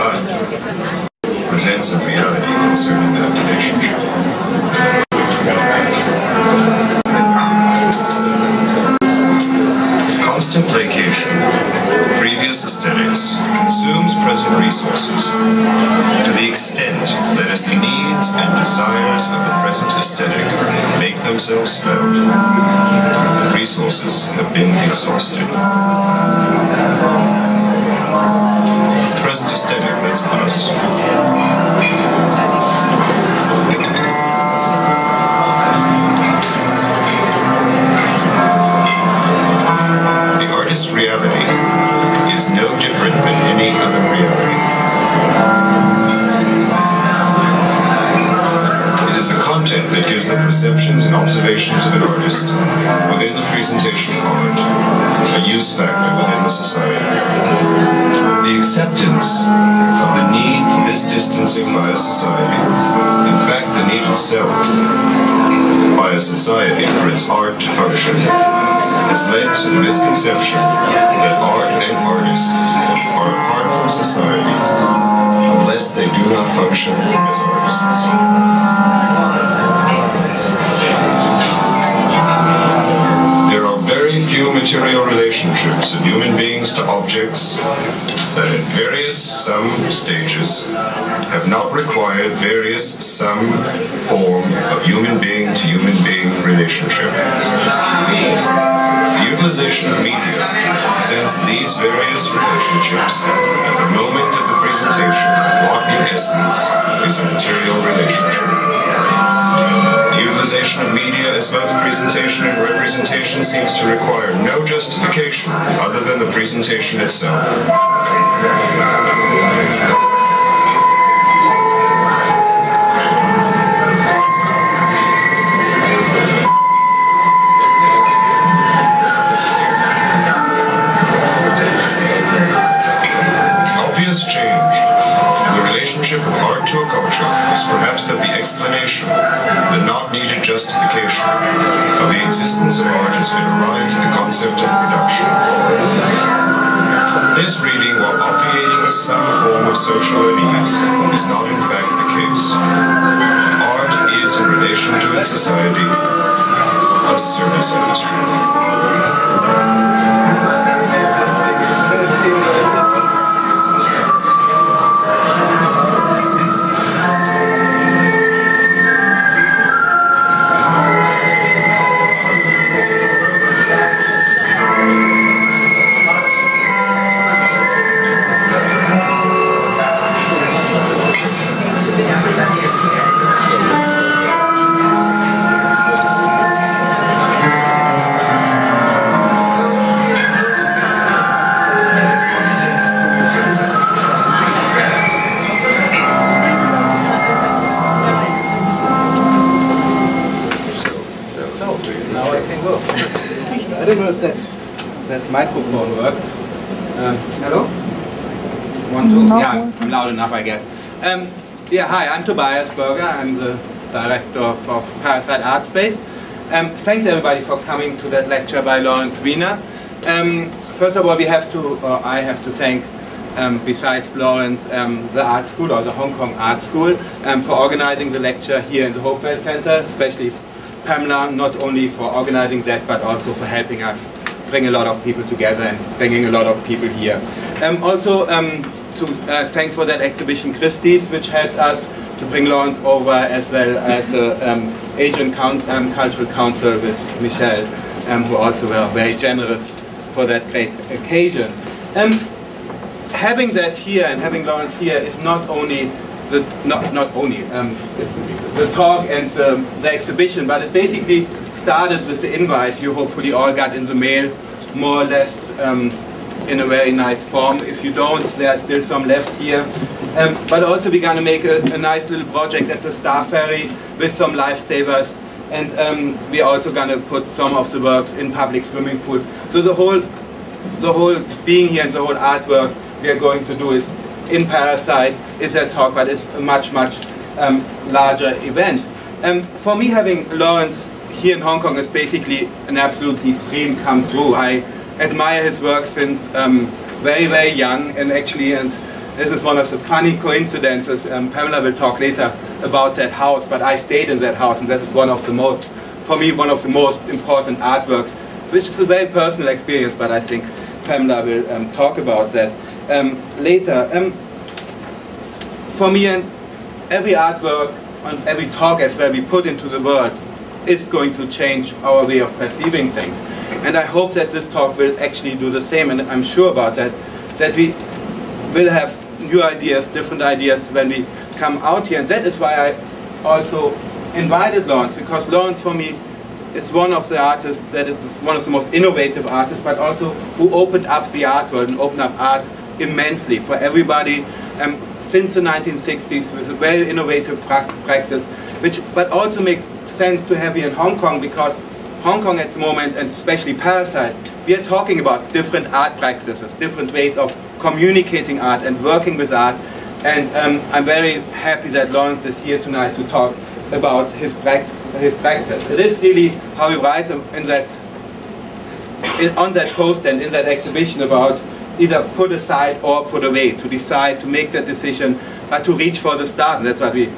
but presents a reality concerning that relationship. Constant placation, of previous aesthetics, consumes present resources to the extent that as the needs and desires of the present aesthetic make themselves felt, the resources have been exhausted. Present aesthetic lets us The artist's reality is no different than any other reality. It is the content that gives the perceptions and observations of an artist within the presentation of art a use factor within the society. The acceptance of the need for this distancing by a society, in fact the need itself by a society for its art to function, has led to the misconception that art and artists are apart from society unless they do not function as artists. There are very few material relationships of human beings to objects that at various some stages have not required various some form of human being to human being relationship. The utilization of media presents these various relationships at the moment of the presentation of what in essence is a material relationship. Utilization of media as both presentation and representation seems to require no justification other than the presentation itself. Needed justification of the existence of art has been arrived to the concept of production. This reading, while obviating some form of social unease, is not in fact the case. Art is, in relation to its society, a service industry. Para Site Art Space. Um, thanks everybody for coming to that lecture by Lawrence Weiner. Um, first of all, we have to, or I have to thank um, besides Lawrence, um, the art school or the Hong Kong Art School um, for organizing the lecture here in the Hopewell Center, especially Pamela, not only for organizing that, but also for helping us bring a lot of people together and bringing a lot of people here. Um, also, to uh, thank for that exhibition Christie's, which helped us to bring Lawrence over, as well as the Asian Count, um, Cultural Council with Michelle, um, who also were very generous for that great occasion. Um, having that here and having Lawrence here is not only the not not only um, the talk and the, the exhibition, but it basically started with the invite you hopefully all got in the mail, more or less um, in a very nice form. If you don't, there's still some left here. Um, but also we're going to make a, a nice little project at the Star Ferry with some lifesavers. And um, we're also going to put some of the works in public swimming pools. So the whole, the whole being here and the whole artwork we are going to do is in Para Site, is that talk, but it's a much, much um, larger event. Um, for me, having Lawrence here in Hong Kong is basically an absolutely dream come true. I admire his work since um, very, very young, and actually, and this is one of the funny coincidences. Um, Pamela will talk later about that house, but I stayed in that house, and this is one of the most, for me, one of the most important artworks, which is a very personal experience, but I think Pamela will um, talk about that um, later. Um, for me, and every artwork and every talk as well we put into the world is going to change our way of perceiving things. And I hope that this talk will actually do the same, and I'm sure about that, that we will have new ideas, different ideas when we come out here. And that is why I also invited Lawrence, because Lawrence for me is one of the artists that is one of the most innovative artists, but also who opened up the art world and opened up art immensely for everybody um, since the 1960s with a very innovative practice, which but also makes sense to have here in Hong Kong because Hong Kong at the moment, and especially Para Site, we are talking about different art practices, different ways of communicating art and working with art. And um, I'm very happy that Lawrence is here tonight to talk about his, his practice. It is really how he writes in that, in, on that post and in that exhibition about either put aside or put away, to decide, to make that decision, but to reach for the stars. And that's what we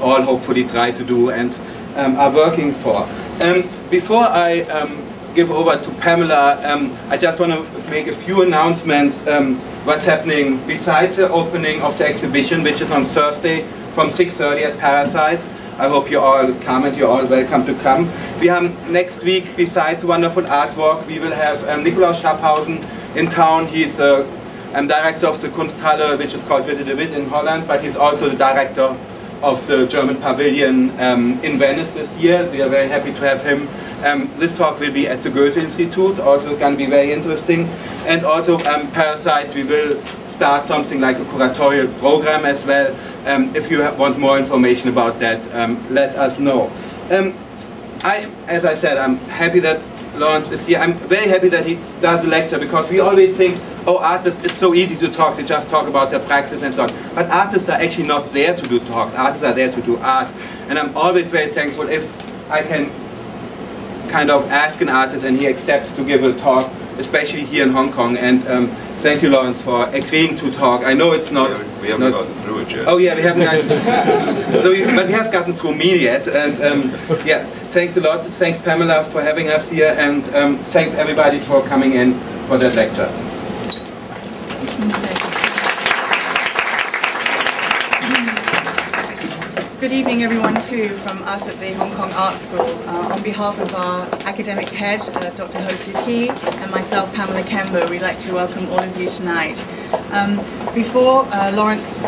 all hopefully try to do and um, are working for. Um, before I um, give over to Pamela, um, I just want to make a few announcements um, what's happening besides the opening of the exhibition, which is on Thursday from 6.30 at Para Site. I hope you all come and you're all welcome to come. We have next week, besides wonderful artwork, we will have um, Nikolaus Schaffhausen in town. He's the um, director of the Kunsthalle, which is called Witte de With in Holland, but he's also the director of the German Pavilion um, in Venice this year. We are very happy to have him. Um, this talk will be at the Goethe Institute, also going to be very interesting. And also um, Para Site, we will start something like a curatorial program as well. Um, if you want more information about that, um, let us know. Um, I, as I said, I'm happy that Lawrence is here. I'm very happy that he does a lecture because we always think oh, artists, it's so easy to talk, they just talk about their practice and so on. But artists are actually not there to do talk, artists are there to do art. And I'm always very thankful if I can kind of ask an artist and he accepts to give a talk, especially here in Hong Kong. And um, thank you, Lawrence, for agreeing to talk. I know it's not... We haven't, we haven't not, gotten through it yet. Oh yeah, we haven't gotten... so but we have gotten through me yet. And um, yeah, thanks a lot. Thanks, Pamela, for having us here. And um, thanks, everybody, for coming in for that lecture. Good evening everyone too from us at the Hong Kong Art School. Uh, on behalf of our academic head, uh, Dr. Ho Siu Kee, and myself, Pamela Kember, we'd like to welcome all of you tonight. Um, before uh, Lawrence,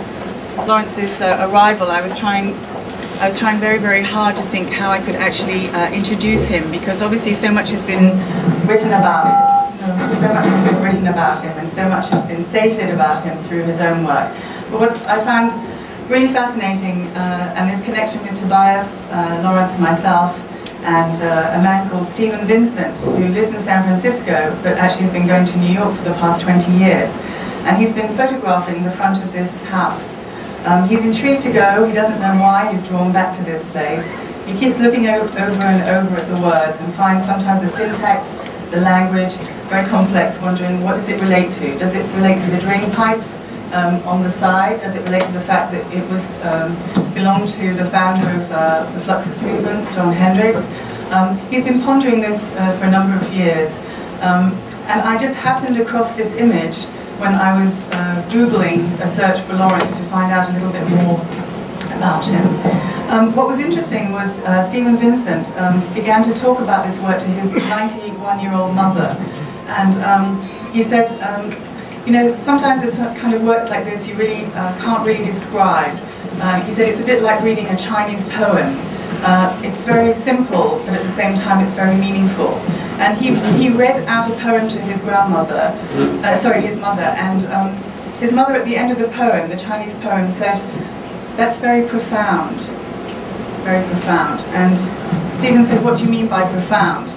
Lawrence's uh, arrival, I was trying I was trying very, very hard to think how I could actually uh, introduce him because obviously so much has been written about so much has been written about him and so much has been stated about him through his own work. But what I found really fascinating, uh, and this connection with Tobias, uh, Lawrence, myself, and uh, a man called Stephen Vincent, who lives in San Francisco, but actually has been going to New York for the past 20 years. And he's been photographing the front of this house. Um, he's intrigued to go, he doesn't know why he's drawn back to this place. He keeps looking over and over at the words and finds sometimes the syntax, the language, very complex, wondering what does it relate to? Does it relate to the drain pipes um, on the side? Does it relate to the fact that it was um, belonged to the founder of uh, the Fluxus movement, John Hendricks? Um, he's been pondering this uh, for a number of years. Um, and I just happened across this image when I was uh, Googling a search for Lawrence to find out a little bit more about him. Um, what was interesting was uh, Stephen Vincent um, began to talk about this work to his 91-year-old mother. And um, he said, um, you know, sometimes this kind of works like this you really uh, can't really describe. Uh, he said it's a bit like reading a Chinese poem. Uh, it's very simple, but at the same time it's very meaningful. And he, he read out a poem to his grandmother, uh, sorry, his mother, and um, his mother at the end of the poem, the Chinese poem, said, that's very profound, very profound. And Stephen said, what do you mean by profound?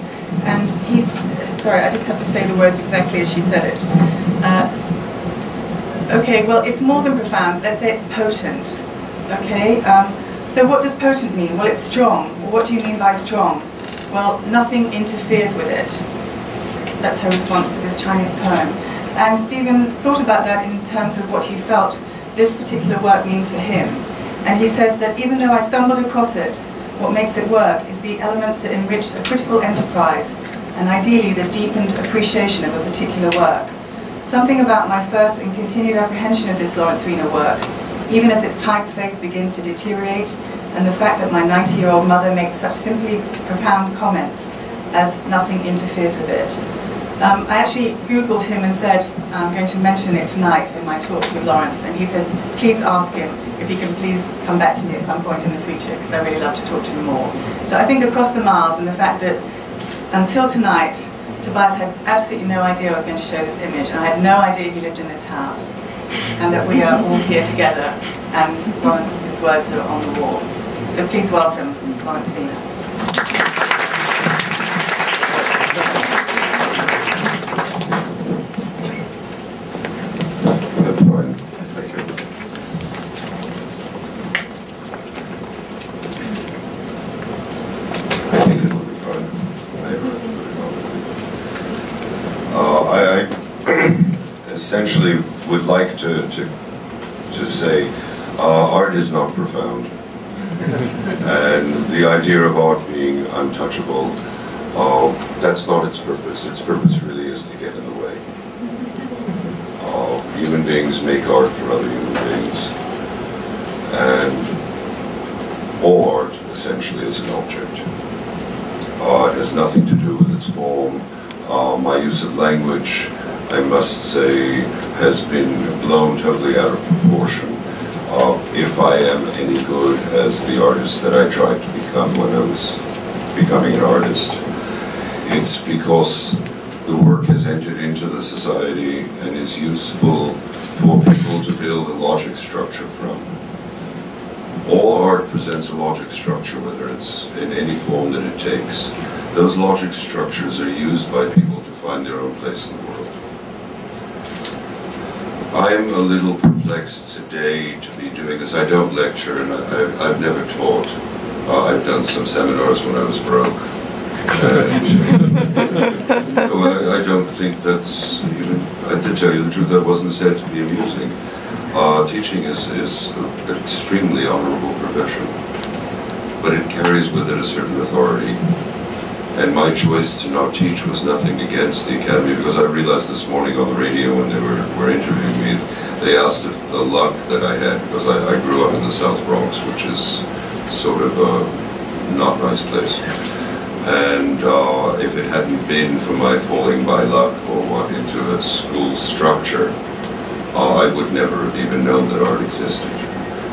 And he's, sorry, I just have to say the words exactly as she said it. Uh, okay, well, it's more than profound. Let's say it's potent. Okay, um, so what does potent mean? Well, it's strong. What do you mean by strong? Well, nothing interferes with it. That's her response to this Chinese poem. And Stephen thought about that in terms of what he felt this particular work means for him. And he says that even though I stumbled across it, what makes it work is the elements that enrich a critical enterprise, and ideally the deepened appreciation of a particular work. Something about my first and continued apprehension of this Lawrence Weiner work, even as its typeface begins to deteriorate, and the fact that my 90-year-old mother makes such simply profound comments as nothing interferes with it. Um, I actually Googled him and said, I'm going to mention it tonight in my talk with Lawrence, and he said, please ask him if he can please come back to me at some point in the future, because I really love to talk to him more. So I think across the miles, and the fact that until tonight, Tobias had absolutely no idea I was going to show this image, and I had no idea he lived in this house, and that we are all here together, and Lawrence's words are on the wall. So please welcome Lawrence Weiner. essentially would like to, to, to say uh, art is not profound. and the idea of art being untouchable, uh, that's not its purpose. Its purpose really is to get in the way. Uh, human beings make art for other human beings. And all art essentially is an object. Uh, it has nothing to do with its form. Uh, my use of language I must say, has been blown totally out of proportion. Uh, if I am any good as the artist that I tried to become when I was becoming an artist, it's because the work has entered into the society and is useful for people to build a logic structure from. All art presents a logic structure, whether it's in any form that it takes. Those logic structures are used by people to find their own place in the. I'm a little perplexed today to be doing this. I don't lecture and I, have never taught. Uh, I've done some seminars when I was broke. And, well, I, I, don't think that's even, to tell you the truth, that wasn't said to be amusing. Uh, teaching is, is an extremely honorable profession, but it carries with it a certain authority. And my choice to not teach was nothing against the Academy because I realized this morning on the radio when they were, were interviewing me, they asked if the luck that I had because I, I grew up in the South Bronx, which is sort of a not nice place. And uh, if it hadn't been for my falling by luck or what into a school structure, uh, I would never have even known that art existed.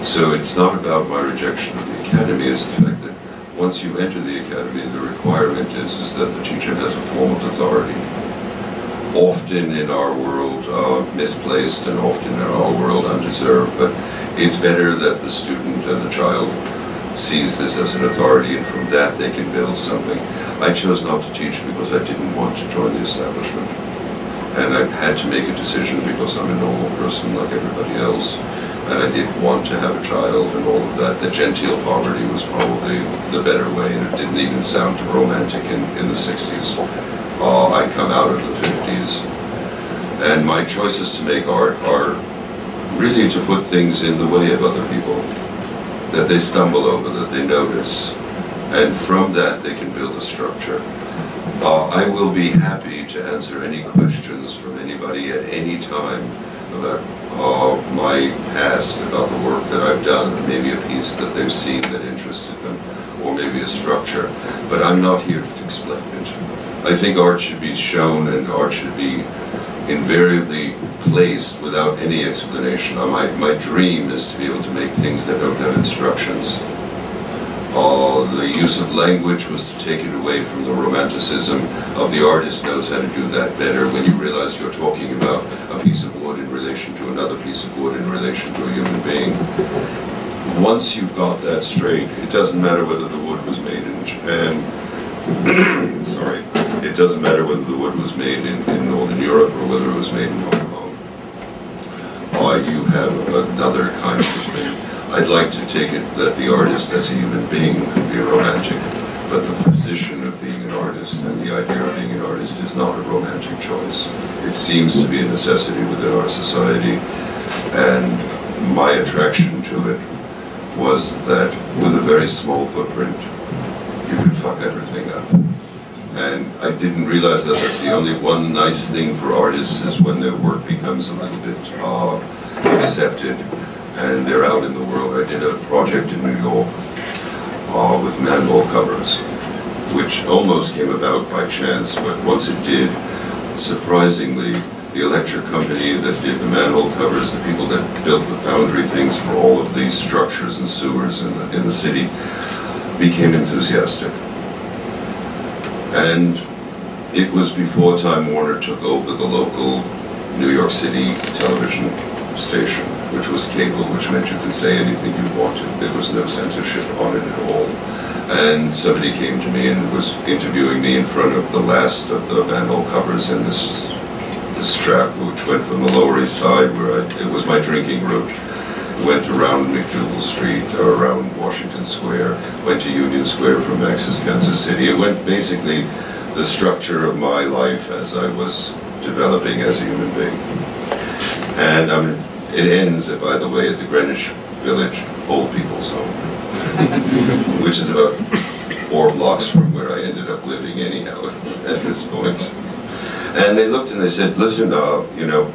So it's not about my rejection of the Academy, it's the fact once you enter the academy, the requirement is, is that the teacher has a form of authority. Often in our world uh, misplaced and often in our world undeserved, but it's better that the student and the child sees this as an authority and from that they can build something. I chose not to teach because I didn't want to join the establishment. And I had to make a decision because I'm a normal person like everybody else and I did want to have a child and all of that. The genteel poverty was probably the better way, and it didn't even sound romantic in, in the 60s. Uh, I come out of the 50s, and my choices to make art are really to put things in the way of other people that they stumble over, that they notice, and from that they can build a structure. Uh, I will be happy to answer any questions from anybody at any time about uh, my past, about the work that I've done, maybe a piece that they've seen that interested them, or maybe a structure. But I'm not here to explain it. I think art should be shown and art should be invariably placed without any explanation. My, my dream is to be able to make things that don't have instructions. Uh, the use of language was to take it away from the romanticism of the artist knows how to do that better when you realize you're talking about a piece of wood in relation to another piece of wood in relation to a human being. Once you've got that straight, it doesn't matter whether the wood was made in Japan, sorry, it doesn't matter whether the wood was made in, in Northern Europe or whether it was made in Hong Kong. Uh, you have another kind of thing. I'd like to take it that the artist as a human being could be romantic, but the position of being an artist and the idea of being an artist is not a romantic choice. It seems to be a necessity within our society, and my attraction to it was that with a very small footprint, you could fuck everything up. And I didn't realize that that's the only one nice thing for artists is when their work becomes a little bit uh, accepted and they're out in the world. I did a project in New York uh, with manhole covers, which almost came about by chance, but once it did, surprisingly, the electric company that did the manhole covers, the people that built the foundry things for all of these structures and sewers in the, in the city, became enthusiastic. And it was before Time Warner took over the local New York City television station, which was cable, which meant you could say anything you wanted. There was no censorship on it at all. And somebody came to me and was interviewing me in front of the last of the manhole covers in this this track, which went from the Lower East Side, where I, it was my drinking route, went around MacDougal Street, or around Washington Square, went to Union Square from Access, Kansas City. It went basically the structure of my life as I was developing as a human being. And um, it ends, by the way, at the Greenwich Village Old People's Home, which is about four blocks from where I ended up living anyhow at this point. And they looked and they said, listen, uh, you know,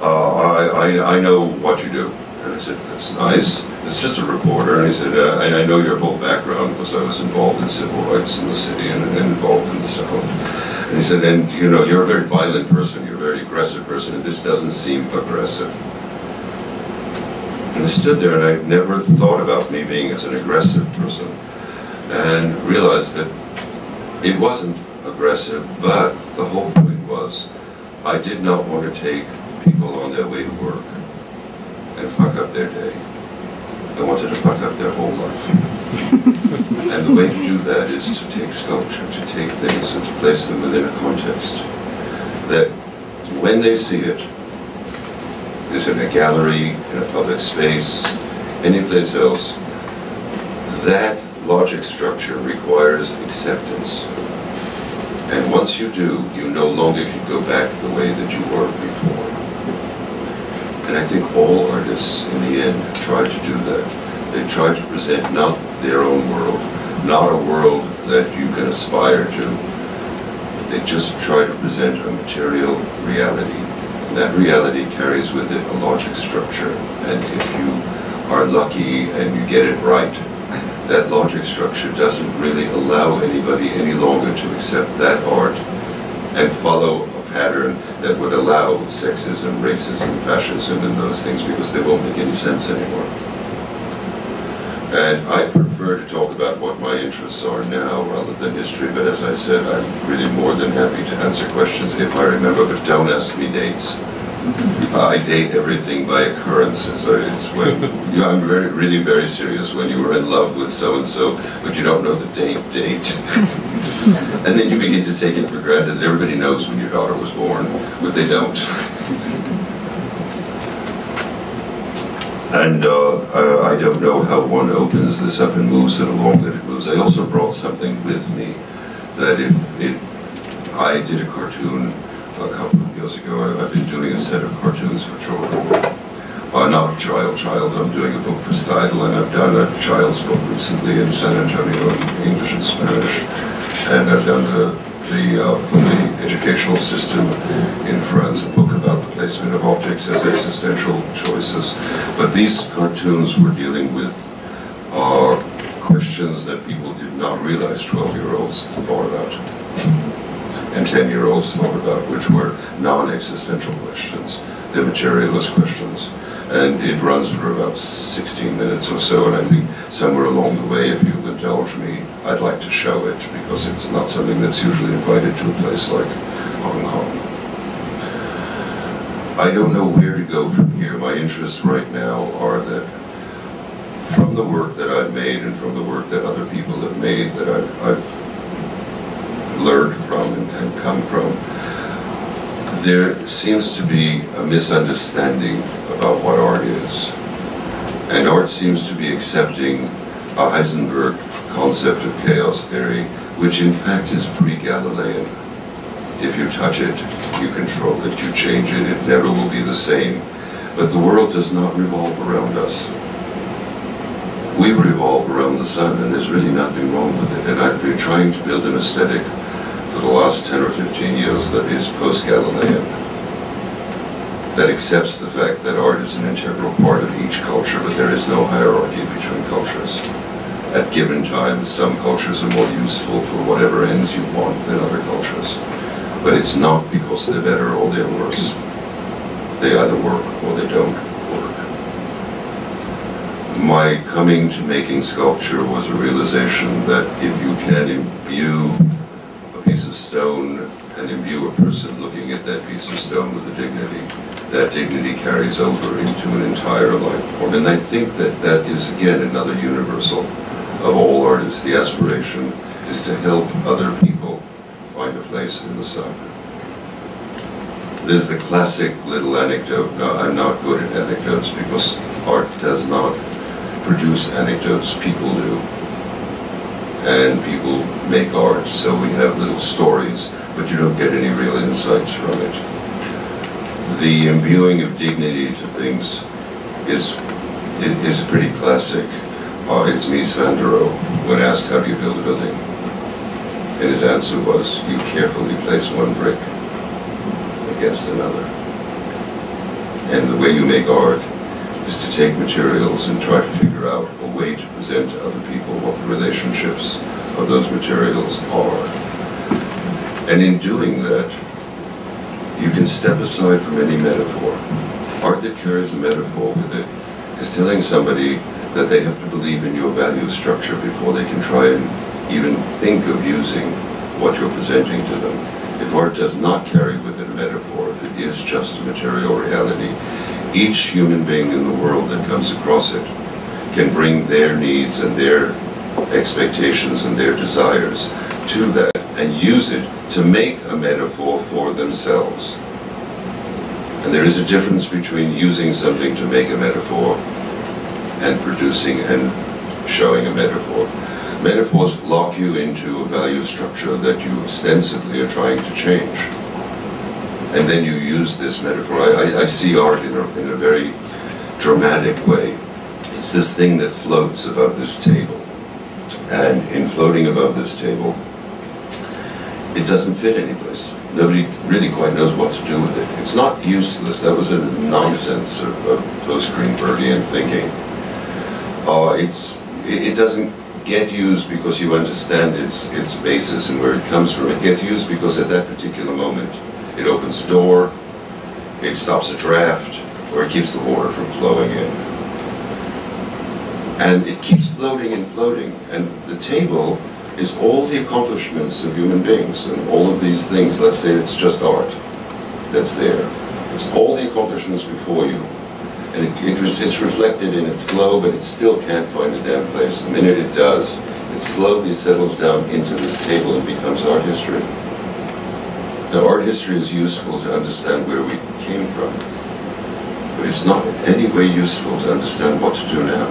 uh, I, I, I know what you do. And I said, that's nice. It's just a reporter. And he said, uh, and I know your whole background because I was involved in civil rights in the city and, and involved in the South. And he said, and you know, you're a very violent person. You're a very aggressive person, and this doesn't seem aggressive. And I stood there and I never thought about me being as an aggressive person and realized that it wasn't aggressive, but the whole point was I did not want to take people on their way to work and fuck up their day. I wanted to fuck up their whole life. and the way to do that is to take sculpture, to take things and to place them within a context that when they see it, is in a gallery, in a public space, any place else, that logic structure requires acceptance. And once you do, you no longer can go back the way that you were before. And I think all artists, in the end, try to do that. They try to present not their own world, not a world that you can aspire to. They just try to present a material reality. And that reality carries with it a logic structure. And if you are lucky and you get it right, that logic structure doesn't really allow anybody any longer to accept that art and follow a pattern that would allow sexism, racism, fascism, and those things because they won't make any sense anymore. And I prefer to talk about what my interests are now rather than history, but as I said, I'm really more than happy to answer questions if I remember, but don't ask me dates. I date everything by occurrences. It's when you, I'm very, really very serious. When you were in love with so and so, but you don't know the date, date, and then you begin to take it for granted that everybody knows when your daughter was born, but they don't. And uh, I don't know how one opens this up and moves it along that it moves. I also brought something with me that if it, I did a cartoon a couple of years ago. I've been doing a set of cartoons for children. Uh, not Child Child, I'm doing a book for Steidl, and I've done a child's book recently in San Antonio in English and Spanish. And I've done the, the uh, for the educational system in France, a book about the placement of objects as existential choices. But these cartoons were dealing with uh, questions that people did not realize 12-year-olds thought about and 10-year-olds thought about, which were non-existential questions. They're materialist questions. And it runs for about 16 minutes or so, and I think somewhere along the way, if you'll indulge me, I'd like to show it, because it's not something that's usually invited to a place like Hong Kong. I don't know where to go from here. My interests right now are that from the work that I've made and from the work that other people have made that I've, I've learned from and, and come from, there seems to be a misunderstanding about what art is. And art seems to be accepting a Heisenberg concept of chaos theory, which in fact is pre-Galilean. If you touch it, you control it, you change it, it never will be the same. But the world does not revolve around us. We revolve around the sun, and there's really nothing wrong with it. And I've been trying to build an aesthetic for the last 10 or 15 years that is post-Galilean, that accepts the fact that art is an integral part of each culture, but there is no hierarchy between cultures. At given times, some cultures are more useful for whatever ends you want than other cultures. But it's not because they're better or they're worse. They either work or they don't work. My coming to making sculpture was a realization that if you can imbue a piece of stone and imbue a person looking at that piece of stone with a dignity, that dignity carries over into an entire life form. And I think that that is, again, another universal of all artists. The aspiration is to help other people find a place in the sun. There's the classic little anecdote. No, I'm not good at anecdotes because art does not produce anecdotes, people do. And people make art, so we have little stories, but you don't get any real insights from it. The imbuing of dignity to things is is pretty classic. Uh, it's der Rohe when asked how do you build a building and his answer was, you carefully place one brick against another. And the way you make art is to take materials and try to figure out a way to present to other people what the relationships of those materials are. And in doing that, you can step aside from any metaphor. Art that carries a metaphor with it is telling somebody that they have to believe in your value structure before they can try and even think of using what you're presenting to them. If art does not carry with it a metaphor, if it is just a material reality, each human being in the world that comes across it can bring their needs and their expectations and their desires to that and use it to make a metaphor for themselves. And there is a difference between using something to make a metaphor and producing and showing a metaphor. Metaphors lock you into a value structure that you ostensibly are trying to change. And then you use this metaphor. I, I, I see art in a, in a very dramatic way. It's this thing that floats above this table. And in floating above this table, it doesn't fit anyplace. Nobody really quite knows what to do with it. It's not useless. That was a nonsense of, of post-Greenbergian thinking. Uh, it's, it, it doesn't get used because you understand its, its basis and where it comes from. It gets used because at that particular moment it opens a door, it stops a draft, or it keeps the water from flowing in. And it keeps floating and floating. And the table is all the accomplishments of human beings and all of these things. Let's say it's just art that's there. It's all the accomplishments before you. And it, it it's reflected in its glow, but it still can't find a damn place. The minute it does, it slowly settles down into this table and becomes art history. Now, art history is useful to understand where we came from, but it's not in any way useful to understand what to do now.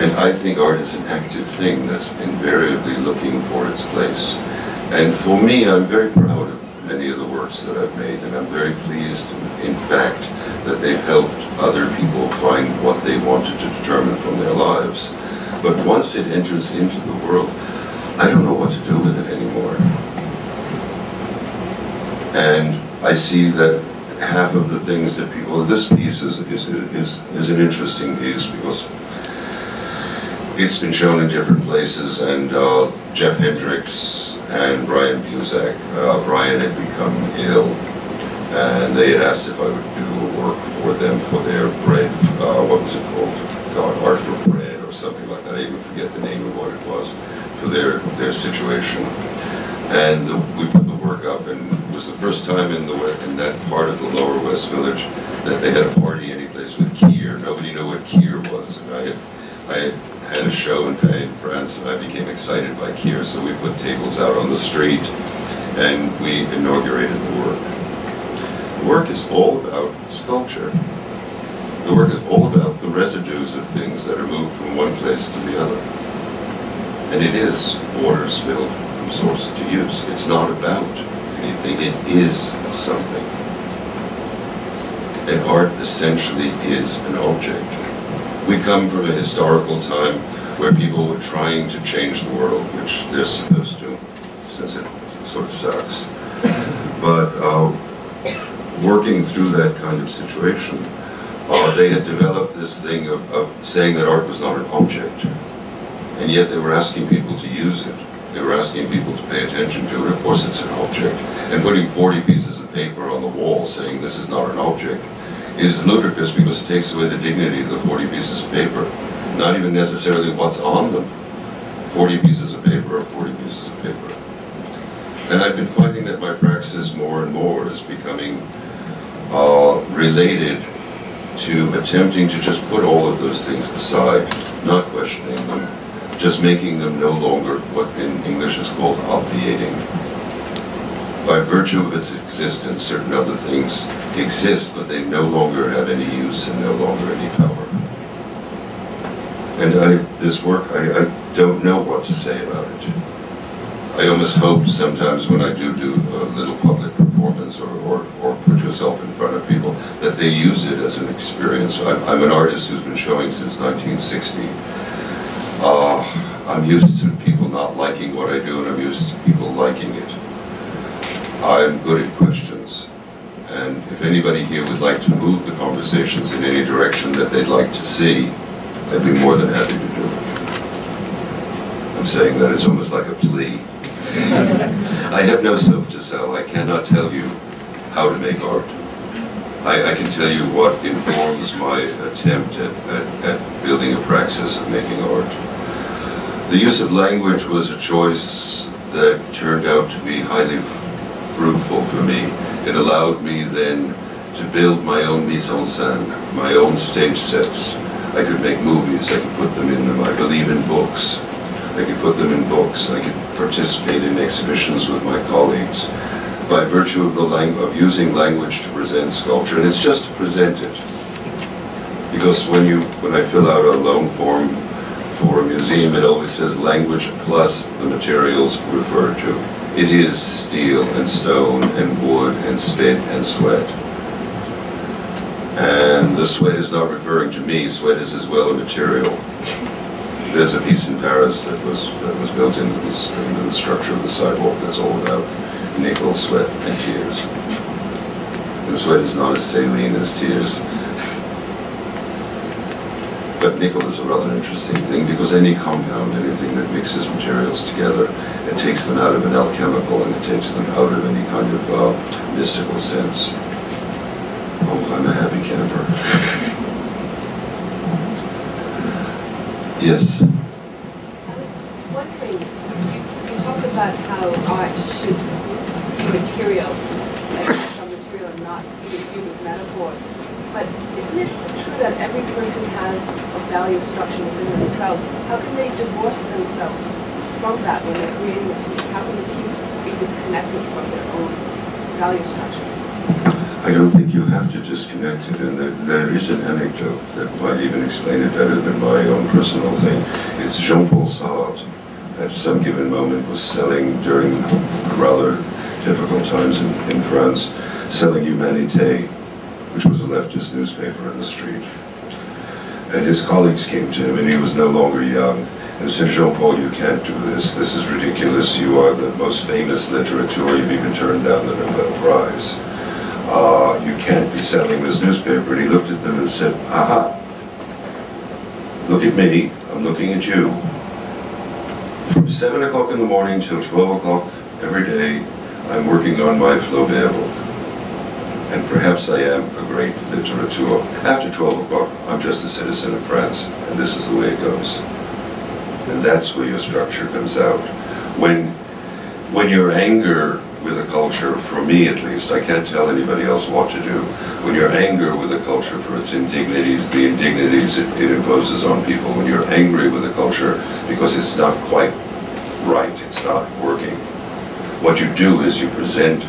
And I think art is an active thing that's invariably looking for its place. And for me, I'm very proud of many of the works that I've made, and I'm very pleased, in fact, that they've helped other people find what they wanted to determine from their lives. But once it enters into the world, I don't know what to do with it anymore. And I see that half of the things that people, this piece is, is, is, is an interesting piece because it's been shown in different places, and uh, Geoff Hendricks and Brian Buczak. Uh, Brian had become ill, and they had asked if I would do work for them for their bread. Uh, what was it called? God, Art for Bread or something like that. I even forget the name of what it was for their their situation. And we put the work up, and it was the first time in the in that part of the Lower West Village that they had a party anyplace with Kir. Nobody knew what Kir was, and I had I had had a show in, in France and I became excited by Kir, so we put tables out on the street and we inaugurated the work. The work is all about sculpture. The work is all about the residues of things that are moved from one place to the other. And it is water spilled from source to use. It's not about anything, it is something. And art essentially is an object. We come from a historical time where people were trying to change the world, which they're supposed to, since it sort of sucks. But uh, working through that kind of situation, uh, they had developed this thing of, of saying that art was not an object. And yet they were asking people to use it. They were asking people to pay attention to it. Of course it's an object. And putting 40 pieces of paper on the wall saying this is not an object is ludicrous because it takes away the dignity of the 40 pieces of paper. Not even necessarily what's on them. 40 pieces of paper are 40 pieces of paper. And I've been finding that my praxis more and more is becoming uh, related to attempting to just put all of those things aside, not questioning them, just making them no longer what in English is called obviating. By virtue of its existence, certain other things exist, but they no longer have any use and no longer any power. And I, this work, I, I don't know what to say about it. I almost hope sometimes when I do do a little public performance or, or, or put yourself in front of people that they use it as an experience. I'm, I'm an artist who's been showing since 1960. Uh, I'm used to people not liking what I do and I'm used to people liking it. I'm good at questions. And if anybody here would like to move the conversations in any direction that they'd like to see, I'd be more than happy to do it. I'm saying that it's almost like a plea. I have no soap to sell. I cannot tell you how to make art. I, I can tell you what informs my attempt at, at, at building a praxis of making art. The use of language was a choice that turned out to be highly fruitful for me. It allowed me then to build my own mise en scène, my own stage sets. I could make movies, I could put them in them. I believe in books. I could put them in books. I could participate in exhibitions with my colleagues by virtue of the language of using language to present sculpture, and it's just to present it. Because when you when I fill out a loan form for a museum, it always says language plus the materials referred to. It is steel and stone and wood and spit and sweat. And the sweat is not referring to me, sweat is as well a material. There's a piece in Paris that was that was built into, into the structure of the sidewalk that's all about nickel, sweat, and tears. And sweat is not as saline as tears. But nickel is a rather interesting thing because any compound, anything that mixes materials together, it takes them out of an alchemical and it takes them out of any kind of uh, mystical sense. Oh, I'm a happy camper. yes. I was wondering, you, you talked about how art should be material, like some material and not be a with metaphor. But isn't it that every person has a value structure within themselves? How can they divorce themselves from that when they're creating a piece? How can the piece be disconnected from their own value structure? I don't think you have to disconnect it, and there, is an anecdote that might even explain it better than my own personal thing. It's Jean-Paul Sartre, at some given moment, was selling during rather difficult times in, in France, selling Humanité, which was a leftist newspaper in the street. And his colleagues came to him, and he was no longer young, and said, Jean-Paul, you can't do this. This is ridiculous. You are the most famous literature. You've even turned down the Nobel Prize uh, you can't be selling this newspaper. And he looked at them and said, aha, look at me, I'm looking at you. From 7 o'clock in the morning till 12 o'clock every day, I'm working on my Flaubert book. And perhaps I am a great literateur. After 12 o'clock, I'm just a citizen of France, and this is the way it goes. And that's where your structure comes out. When, when your anger with a culture, for me at least, I can't tell anybody else what to do. When you're angry with a culture for its indignities, the indignities it, it imposes on people, when you're angry with a culture because it's not quite right, it's not working, what you do is you present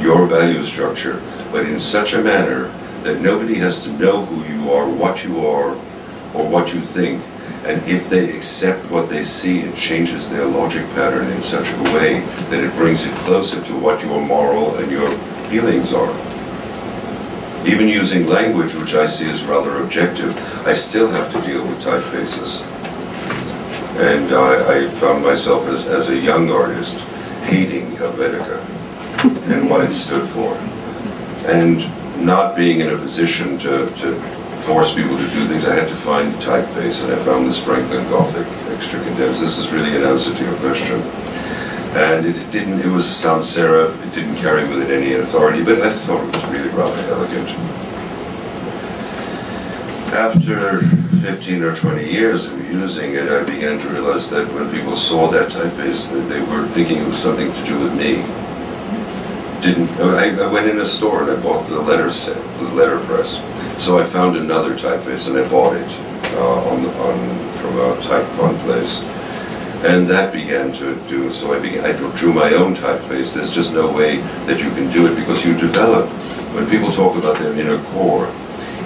your value structure, but in such a manner that nobody has to know who you are, what you are, or what you think. And if they accept what they see, it changes their logic pattern in such a way that it brings it closer to what your moral and your feelings are. Even using language, which I see as rather objective, I still have to deal with typefaces. And I, I found myself as, as a young artist hating Helvetica and what it stood for. And not being in a position to, to force people to do things, I had to find a typeface, and I found this Franklin Gothic extra condensed. This is really an answer to your question. And it, it didn't, it was a sans serif, it didn't carry with it any authority, but I thought it was really rather elegant. After 15 or 20 years of using it, I began to realize that when people saw that typeface, they were thinking it was something to do with me. Didn't, I, I went in a store and I bought the letter set, the letterpress. So I found another typeface and I bought it uh, on, on, from a type font place. And that began to do, so I, began, I drew my own typeface. There's just no way that you can do it because you develop. When people talk about their inner core,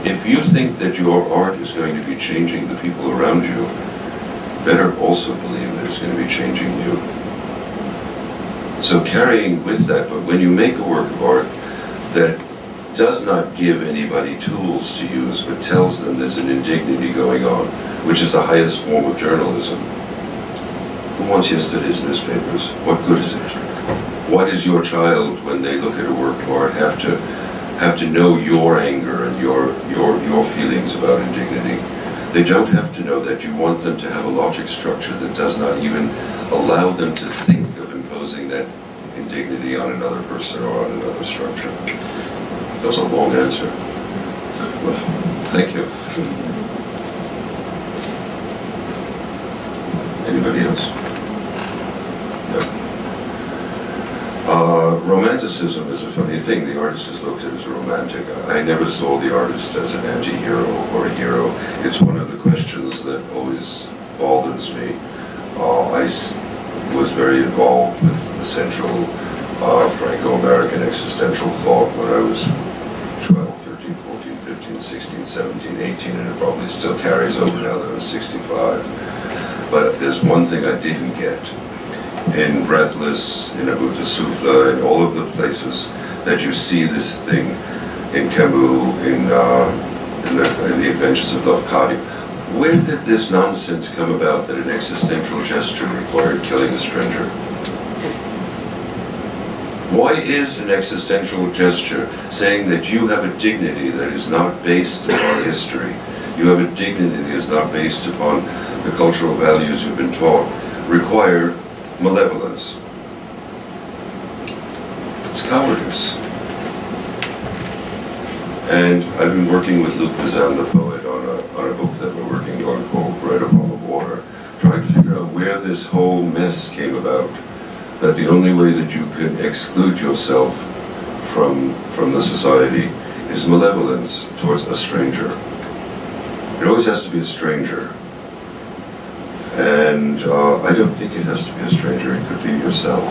if you think that your art is going to be changing the people around you, better also believe that it's going to be changing you. So carrying with that, but when you make a work of art that does not give anybody tools to use, but tells them there's an indignity going on, which is the highest form of journalism. Who wants yesterday's newspapers? What good is it? What is your child when they look at a work of art have to have to know your anger and your your your feelings about indignity? They don't have to know that you want them to have a logic structure that does not even allow them to think of imposing that indignity on another person or on another structure. That was a long answer. Well, thank you. Anybody else? Yeah. Uh, romanticism is a funny thing. The artist is looked at as romantic. I never saw the artist as an anti-hero or a hero. It's one of the questions that always bothers me. Uh, I was very involved with the central uh, Franco-American existential thought when I was 12, 13, 14, 15, 16, 17, 18, and it probably still carries over now that I'm 65. But there's one thing I didn't get in Breathless, in bout de in all of the places that you see this thing in Camus, in, uh, in, the, in the Adventures of Lafcadio. Where did this nonsense come about that an existential gesture required killing a stranger? Why is an existential gesture saying that you have a dignity that is not based upon history? You have a dignity that is not based upon the cultural values you've been taught, require malevolence. It's cowardice. And I've been working with Luke Bazin, the poet, on a, on a book that we're working on called Bread Upon the Water, trying to figure out where this whole mess came about. That the only way that you can exclude yourself from, from the society is malevolence towards a stranger. It always has to be a stranger. And uh, I don't think it has to be a stranger, it could be yourself.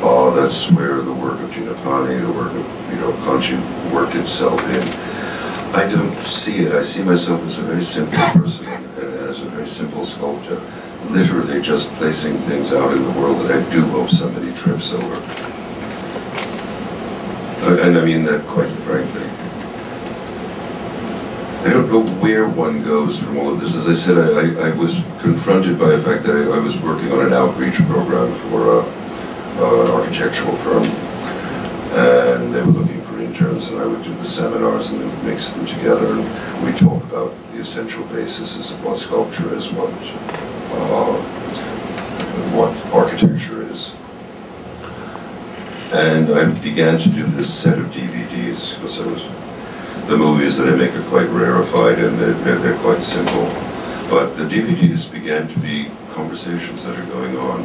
Uh, that's where the work of Gina Pane, the work of, you know, Conchi worked itself in. I don't see it. I see myself as a very simple person and as a very simple sculptor, literally just placing things out in the world that I do hope somebody trips over. Uh, and I mean that quite frankly. I don't know where one goes from all of this. As I said, I, I, I was confronted by the fact that I, I, was working on an outreach program for uh, an architectural firm, and they were looking for interns, and I would do the seminars and then mix them together, and we talk about the essential basis of what sculpture is, what uh, what architecture is. And I began to do this set of DVDs because I was the movies that I make are quite rarefied and they're, they're, they're, quite simple. But the DVDs began to be conversations that are going on.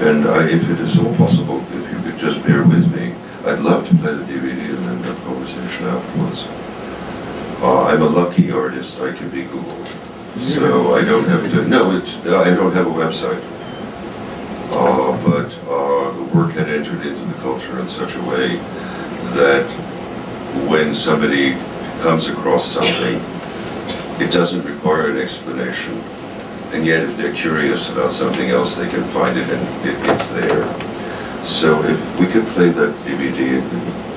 And I, if it is all possible, if you could just bear with me, I'd love to play the DVD and then have conversation afterwards. Uh, I'm a lucky artist. I can be Googled. So I don't have to, no, it's, I don't have a website. Uh, but uh, the work had entered into the culture in such a way that when somebody comes across something, it doesn't require an explanation. And yet, if they're curious about something else, they can find it and it, it's there. So if we could play that DVD.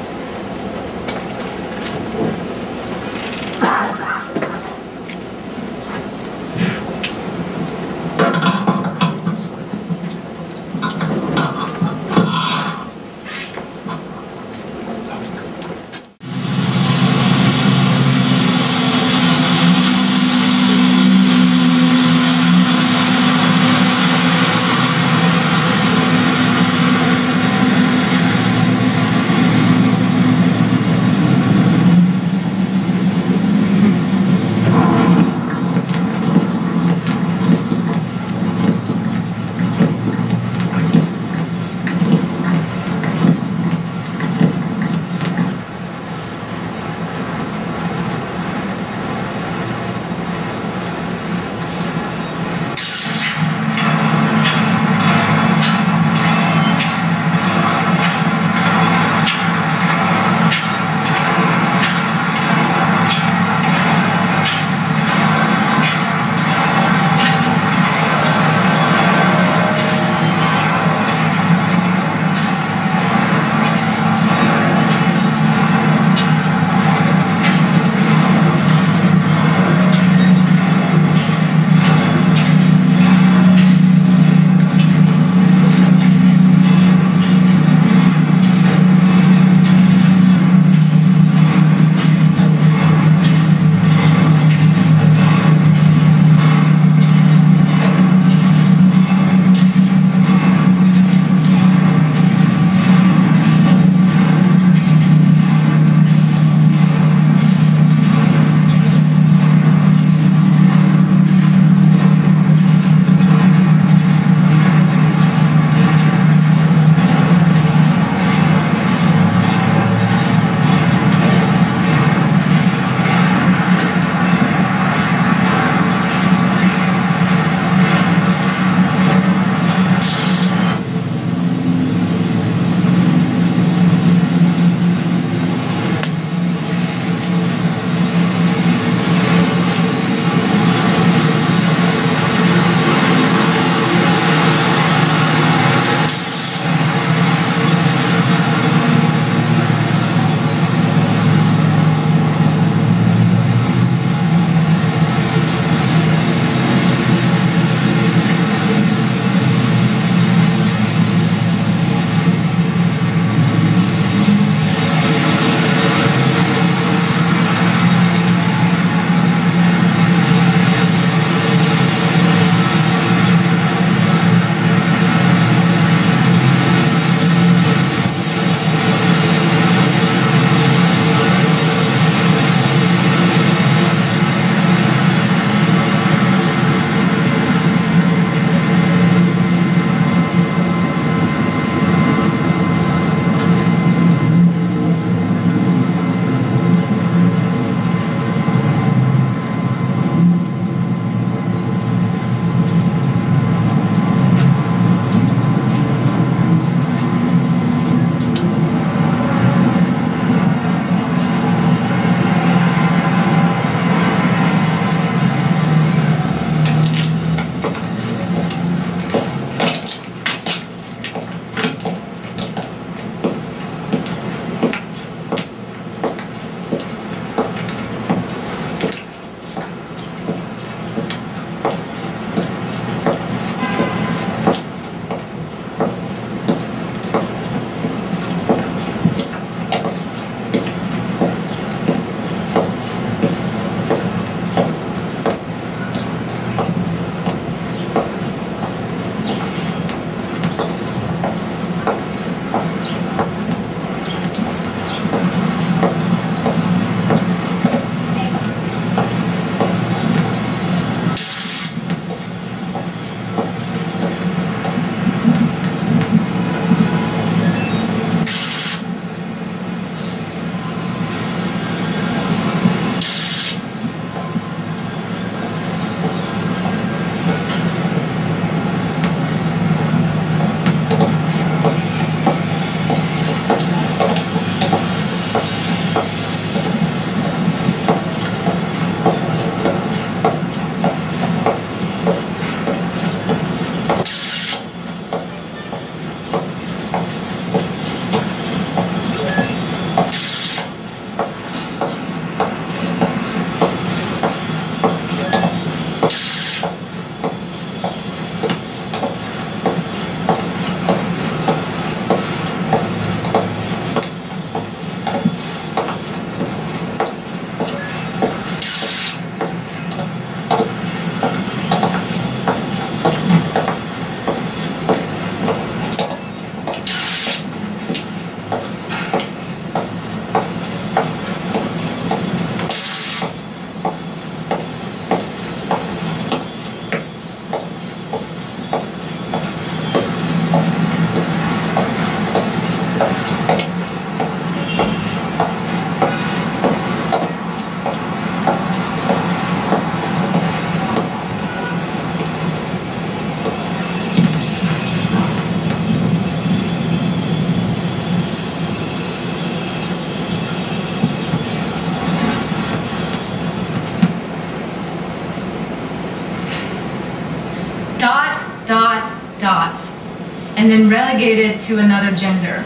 Relegated to another gender.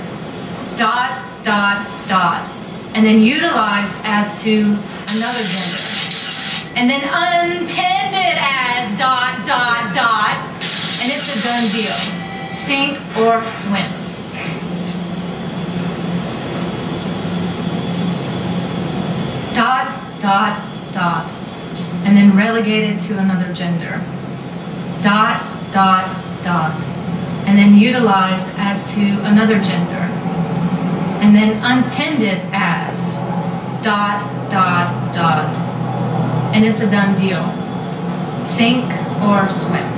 Dot, dot, dot. And then utilized as to another gender. And then untended as dot, dot, dot. And it's a done deal. Sink or swim. Dot, dot, dot. And then relegated to another gender. Dot, dot, dot. And then utilized as to another gender. And then untended as dot, dot, dot. And it's a done deal. Sink or swim.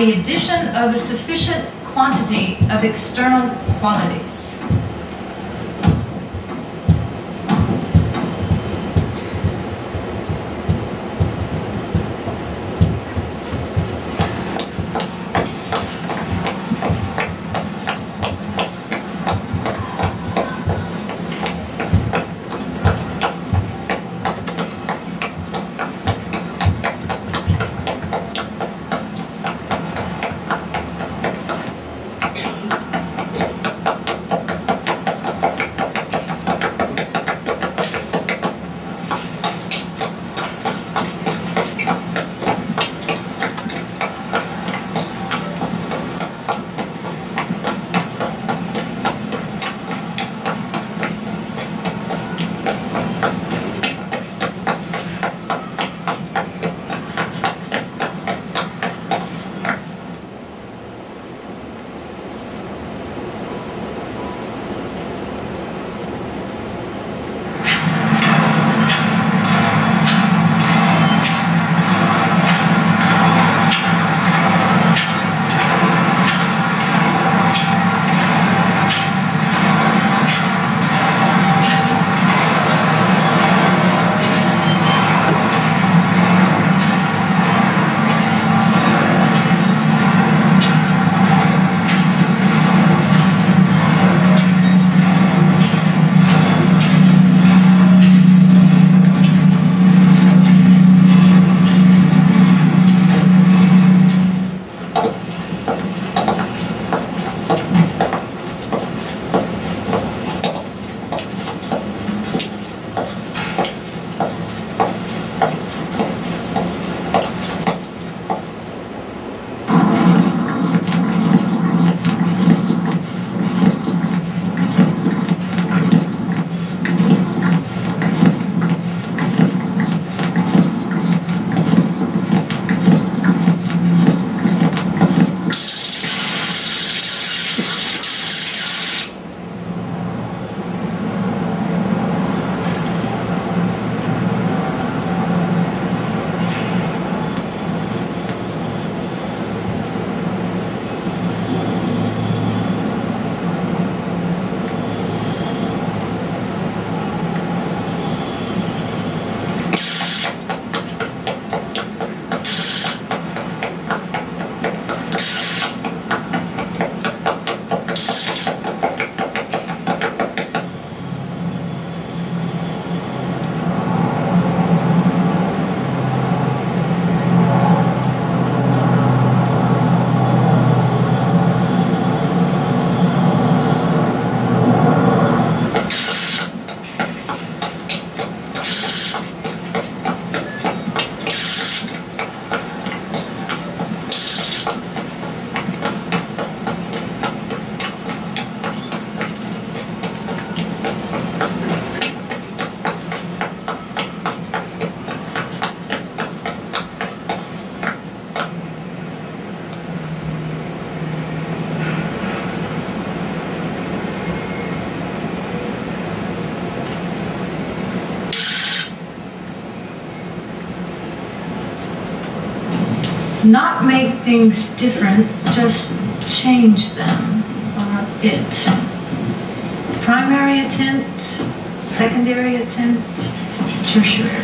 The addition of a sufficient quantity of external qualities. Things different, just change them uh, or it. Primary attempt, secondary attempt, tertiary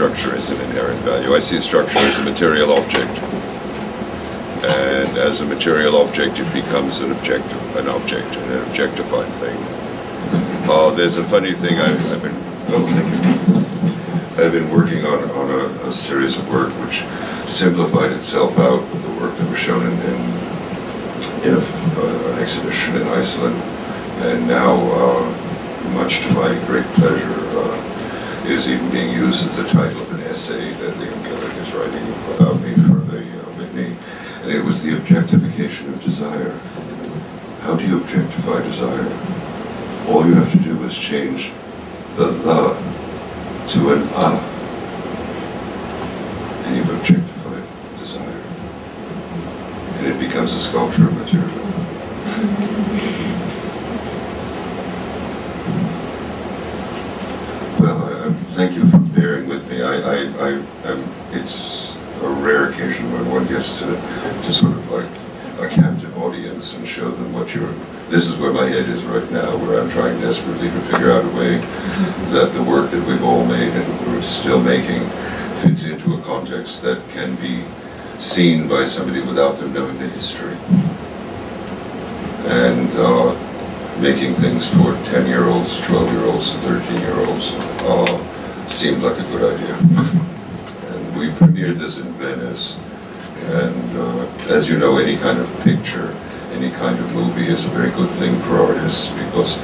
structure as an inherent value. I see structure as a material object. And as a material object, it becomes an object, an object, an objectified thing. Uh, there's a funny thing I've, I've been, oh. I've been working on, on a, a series of work which simplified itself out with the work that was shown in, in, in a, uh, an exhibition in Iceland. And now, uh, much to my great pleasure, uh, is even being used as the title of an essay that Liam Gillick is writing about me for the uh, Whitney. And it was the objectification of desire. How do you objectify desire? All you have to do is change the the to an uh. And you've objectified desire. And it becomes a sculpture of material. Well, I, I thank you for bearing with me. I, I, I, I'm, it's a rare occasion when one gets to, to sort of like a captive audience and show them what you're. This is where my head is right now, where I'm trying desperately to figure out a way that the work that we've all made and we're still making fits into a context that can be seen by somebody without them knowing the history. And uh, making things for 10 year olds, 12 year olds, and 13 year olds uh, seemed like a good idea. And we premiered this in Venice. And uh, as you know, any kind of picture, any kind of movie is a very good thing for artists because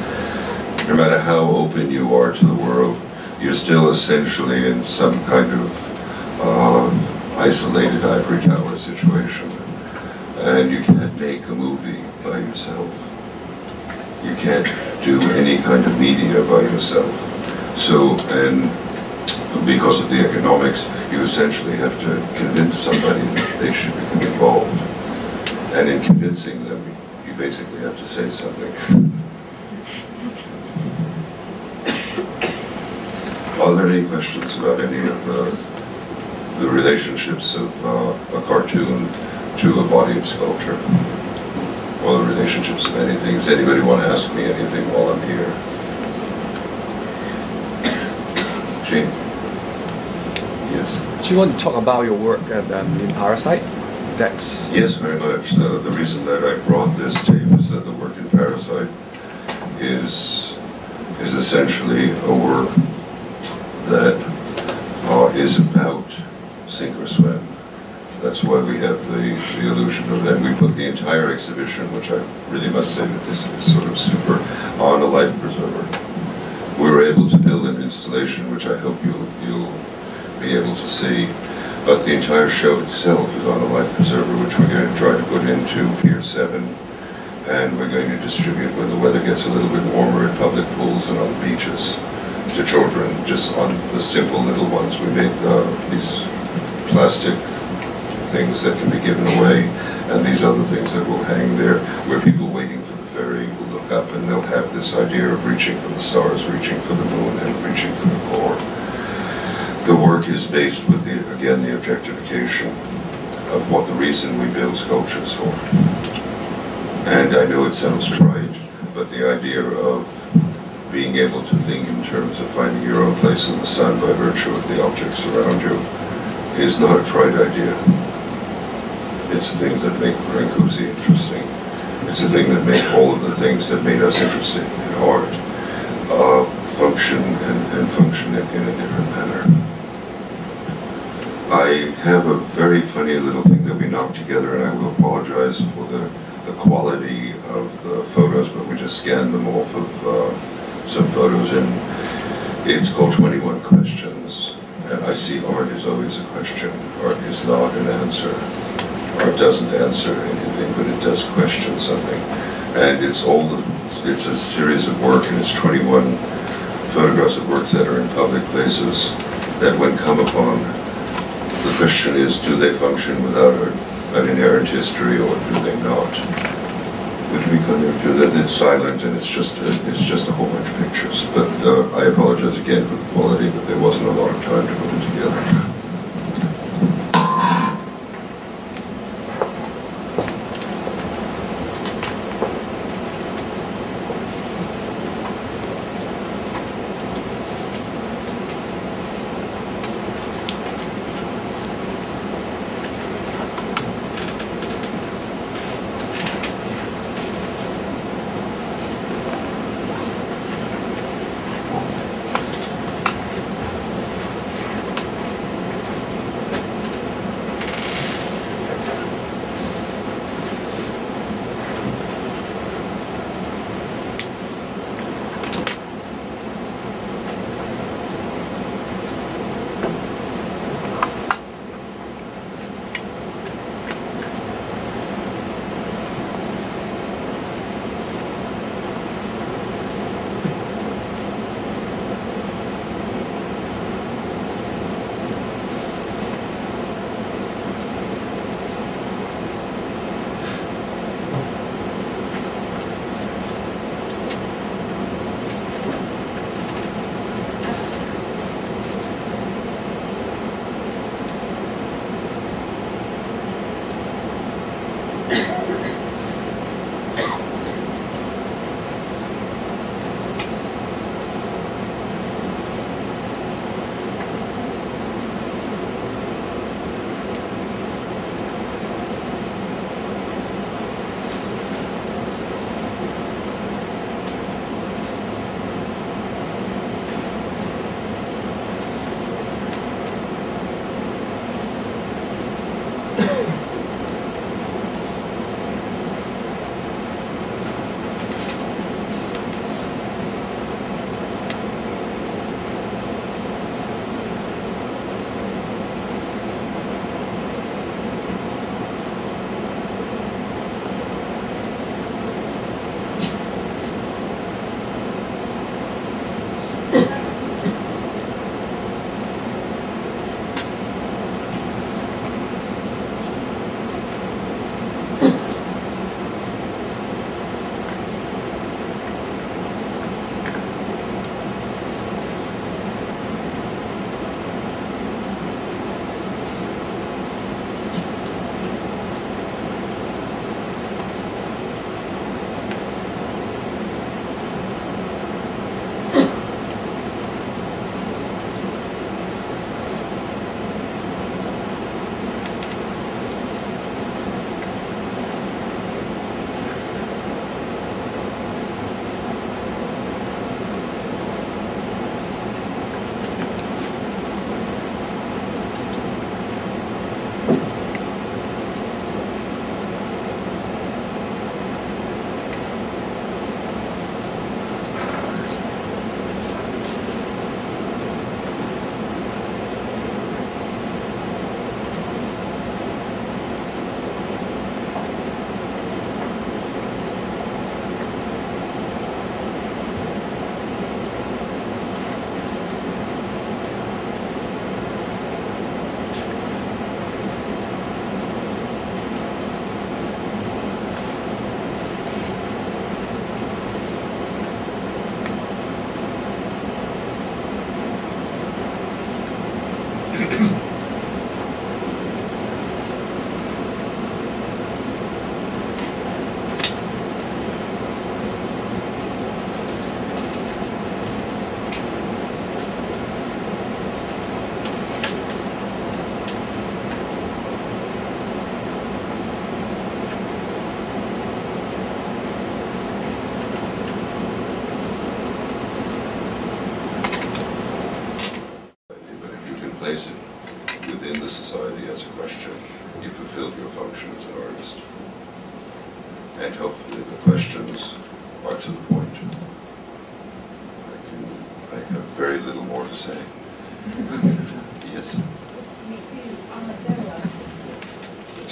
no matter how open you are to the world, you're still essentially in some kind of uh, isolated ivory tower situation. And you can't make a movie by yourself. You can't do any kind of media by yourself. So, and because of the economics, you essentially have to convince somebody that they should become involved. And in convincing them, you basically have to say something. Are there any questions about any of the, the relationships of uh, a cartoon to a body of sculpture? Or the relationships of anything? Does anybody want to ask me anything while I'm here? Gene? Yes. Do you want to talk about your work at, um, in Para Site? That's Yes, very much. The, the reason that I brought this tape is that the work in Para Site is, is essentially a work that uh, is about sink or swim. That's why we have the, the illusion of that. We put the entire exhibition, which I really must say that this is sort of super, on a life preserver. We were able to build an installation, which I hope you'll, you'll be able to see. But the entire show itself is on a life preserver, which we're going to try to put into Pier 7. And we're going to distribute when the weather gets a little bit warmer at public pools and on the beaches to children, just on the simple little ones. We made uh, these plastic things that can be given away, and these other things that will hang there, where people waiting for the ferry will look up and they'll have this idea of reaching for the stars, reaching for the moon, and reaching for the core. The work is based with the, again, the objectification of what the reason we build sculptures for. And I know it sounds trite, but the idea of being able to think in terms of finding your own place in the sun by virtue of the objects around you is not a trite idea. It's things that make Brancusi interesting. It's the thing that made all of the things that made us interested in art uh, function and, and function in, a different manner. I have a very funny little thing that we knocked together, and I will apologize for the, the quality of the photos, but we just scanned them off of uh, some photos, and it's called 21 Questions. And I see art is always a question. Art is not an answer. Art doesn't answer anything, but it does question something. And it's all it's a series of work, and it's 21 photographs of works that are in public places that, when come upon, the question is, do they function without an inherent history, or do they not? Which we kind of do that. It's silent, and it's just a, it's just a whole bunch of pictures. But uh, I apologize again for the quality, but there wasn't a lot of time to put it together.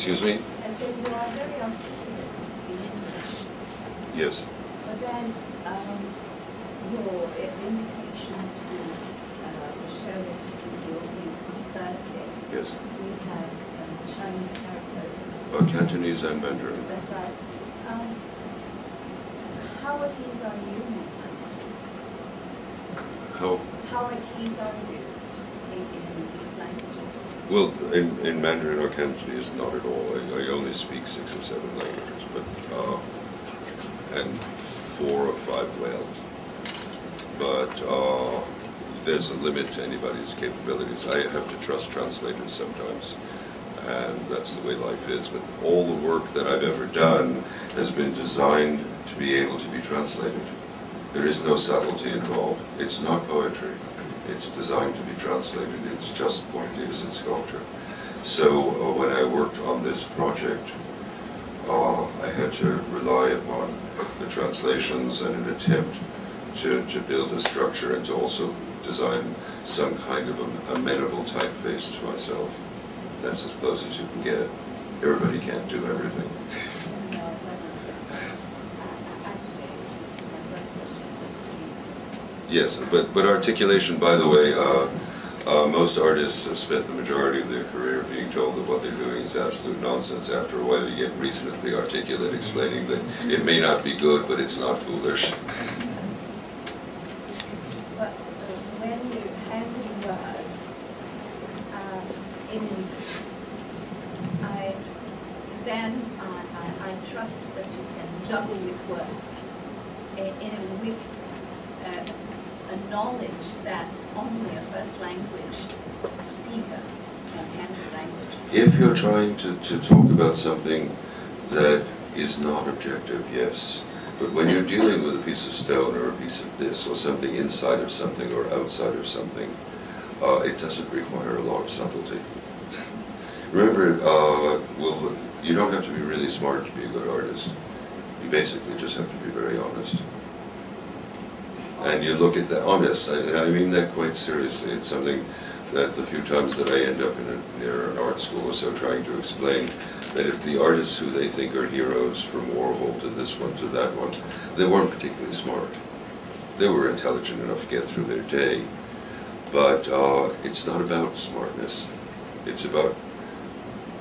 Excuse me? I said you are very articulate in English. Yes. But then um, your invitation to uh, the show that you will be on Thursday, Yes. we have um, Chinese characters. Uh, Cantonese and Mandarin. That's right. Um, how at ease are you in these languages? How? How at ease are you in, in these languages? Well, in, in Mandarin or Cantonese, not at all. I, I only speak six or seven languages, but uh, and four or five well. But uh, there's a limit to anybody's capabilities. I have to trust translators sometimes, and that's the way life is. But all the work that I've ever done has been designed to be able to be translated. There is no subtlety involved. It's not poetry. It's designed to be translated. It's just what it is in sculpture. So uh, when I worked on this project, uh, I had to rely upon the translations and an attempt to, to build a structure and to also design some kind of a, amenable typeface to myself. That's as close as you can get. Everybody can't do everything. And, when I said, actually, my first question was to you. Yes, but, but articulation, by the way, uh, uh, most artists have spent the majority of their career being told that what they're doing is absolute nonsense. After a while, you get reasonably articulate, explaining that it may not be good, but it's not foolish. But uh, when you handle words um, in English, I then I, I, I trust that you can juggle with words in, in with uh, a knowledge that only a first language speaker can handle language. If you're trying to, talk about something that is not objective, yes. But when you're dealing with a piece of stone or a piece of this or something inside of something or outside of something, uh, it doesn't require a lot of subtlety. Remember, uh, well, you don't have to be really smart to be a good artist. You basically just have to be very honest. And you look at the honest, I, I mean that quite seriously. It's something that the few times that I end up in a, near an art school or so trying to explain that if the artists who they think are heroes from Warhol to this one to that one, they weren't particularly smart. They were intelligent enough to get through their day, but uh, it's not about smartness. It's about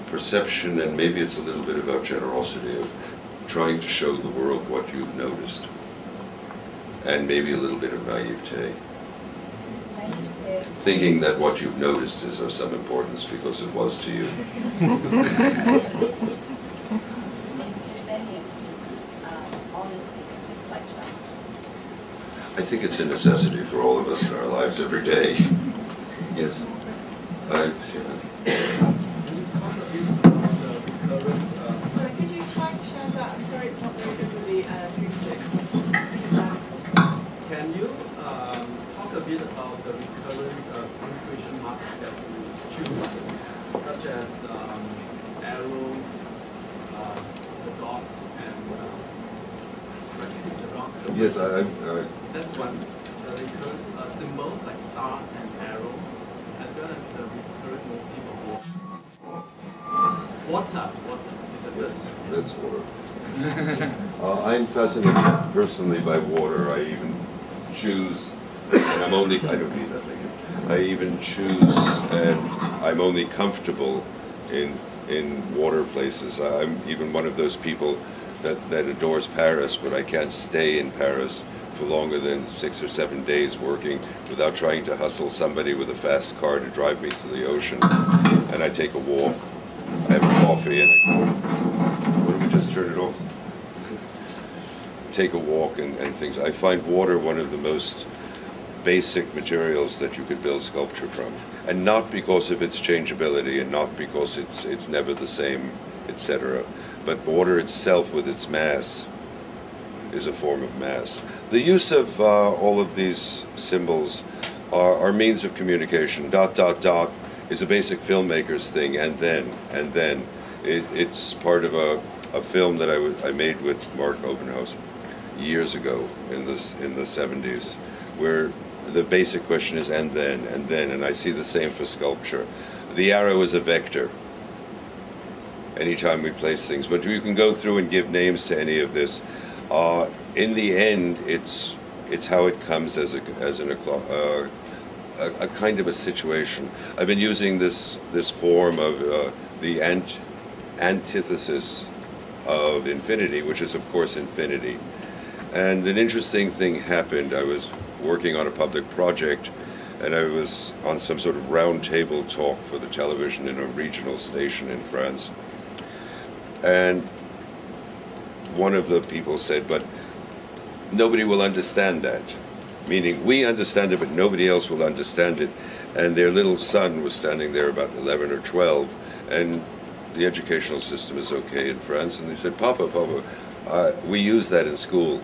perception and maybe it's a little bit about generosity of trying to show the world what you've noticed and maybe a little bit of naivete. Thinking that what you've noticed is of some importance because it was to you. I think it's a necessity for all of us in our lives every day. Yes. I, yeah. Sorry, could you try to shout out? I'm sorry, it's not very good with the uh, acoustics. Can you um, talk a bit about the recurrent uh, punctuation marks that you choose, such as um, arrows, uh, the dot, and uh, the dot? Yes, I, I, That's one. Recurrent uh, symbols like stars and arrows, as well as the recurrent motif of water. Water, water is a good. that's water. Uh, I'm fascinated personally by water. I even choose, and I'm only, I don't need that thing. I even choose, and I'm only comfortable in, in water places. I'm even one of those people that, that adores Paris, but I can't stay in Paris for longer than six or seven days working without trying to hustle somebody with a fast car to drive me to the ocean. And I take a walk, I have a coffee, and I, what we just turn it off? take a walk and, and things. I find water one of the most basic materials that you could build sculpture from. And not because of its changeability and not because it's, it's never the same, etc. But water itself with its mass is a form of mass. The use of uh, all of these symbols are, are means of communication. Dot, dot, dot is a basic filmmaker's thing, and then, and then. It, it's part of a, a film that I, made with Mark Obenhaus years ago in this in the 70s, where the basic question is and then and then, and I see the same for sculpture. The arrow is a vector. Anytime we place things, but you can go through and give names to any of this. Uh, in the end, it's it's how it comes as a as an uh, a, a kind of a situation. I've been using this this form of uh, the ant, antithesis of infinity, which is of course infinity. And an interesting thing happened. I was working on a public project, and I was on some sort of roundtable talk for the television in a regional station in France. And one of the people said, "But nobody will understand that." meaning we understand it, but nobody else will understand it. And their little son was standing there about 11 or 12, and the educational system is okay in France. And they said, Papa, Papa, uh, we use that in school.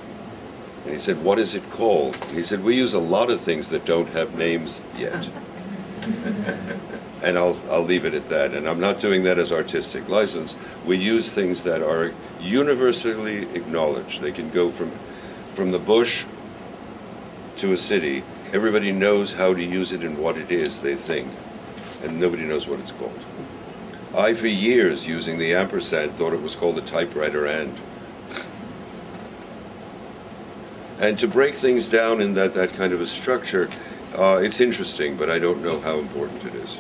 And he said, What is it called? And he said, We use a lot of things that don't have names yet. and I'll, I'll leave it at that. And I'm not doing that as artistic license. We use things that are universally acknowledged. They can go from, from the bush to a city, everybody knows how to use it and what it is, they think, and nobody knows what it's called. I, for years, using the ampersand, thought it was called the typewriter and. And to break things down in that, that kind of a structure, uh, it's interesting, but I don't know how important it is.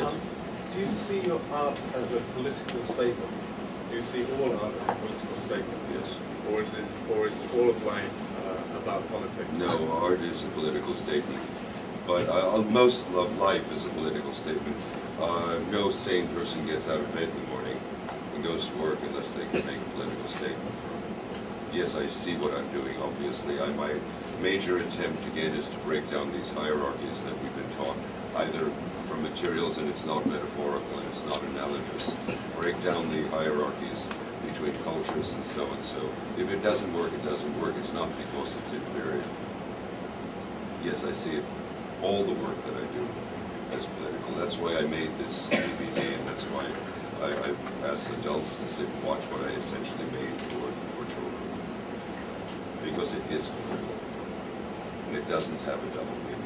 Um, do art as a political statement? Do you see all art as a political statement? Yes. Or is, it, or is all of life uh, about politics? No, art is a political statement. But uh, most of life is a political statement. Uh, no sane person gets out of bed in the morning and goes to work unless they can make a political statement. Yes, I see what I'm doing, obviously. I, my major attempt, again, is to break down these hierarchies that we've been taught, either materials and it's not metaphorical and it's not analogous. Break down the hierarchies between cultures and so and so. If it doesn't work, it doesn't work. It's not because it's inferior. Yes, I see it, all the work that I do as political. That's why I made this DVD and that's why I, I asked adults to sit and watch what I essentially made for, for children. Because it is political. And it doesn't have a double meaning.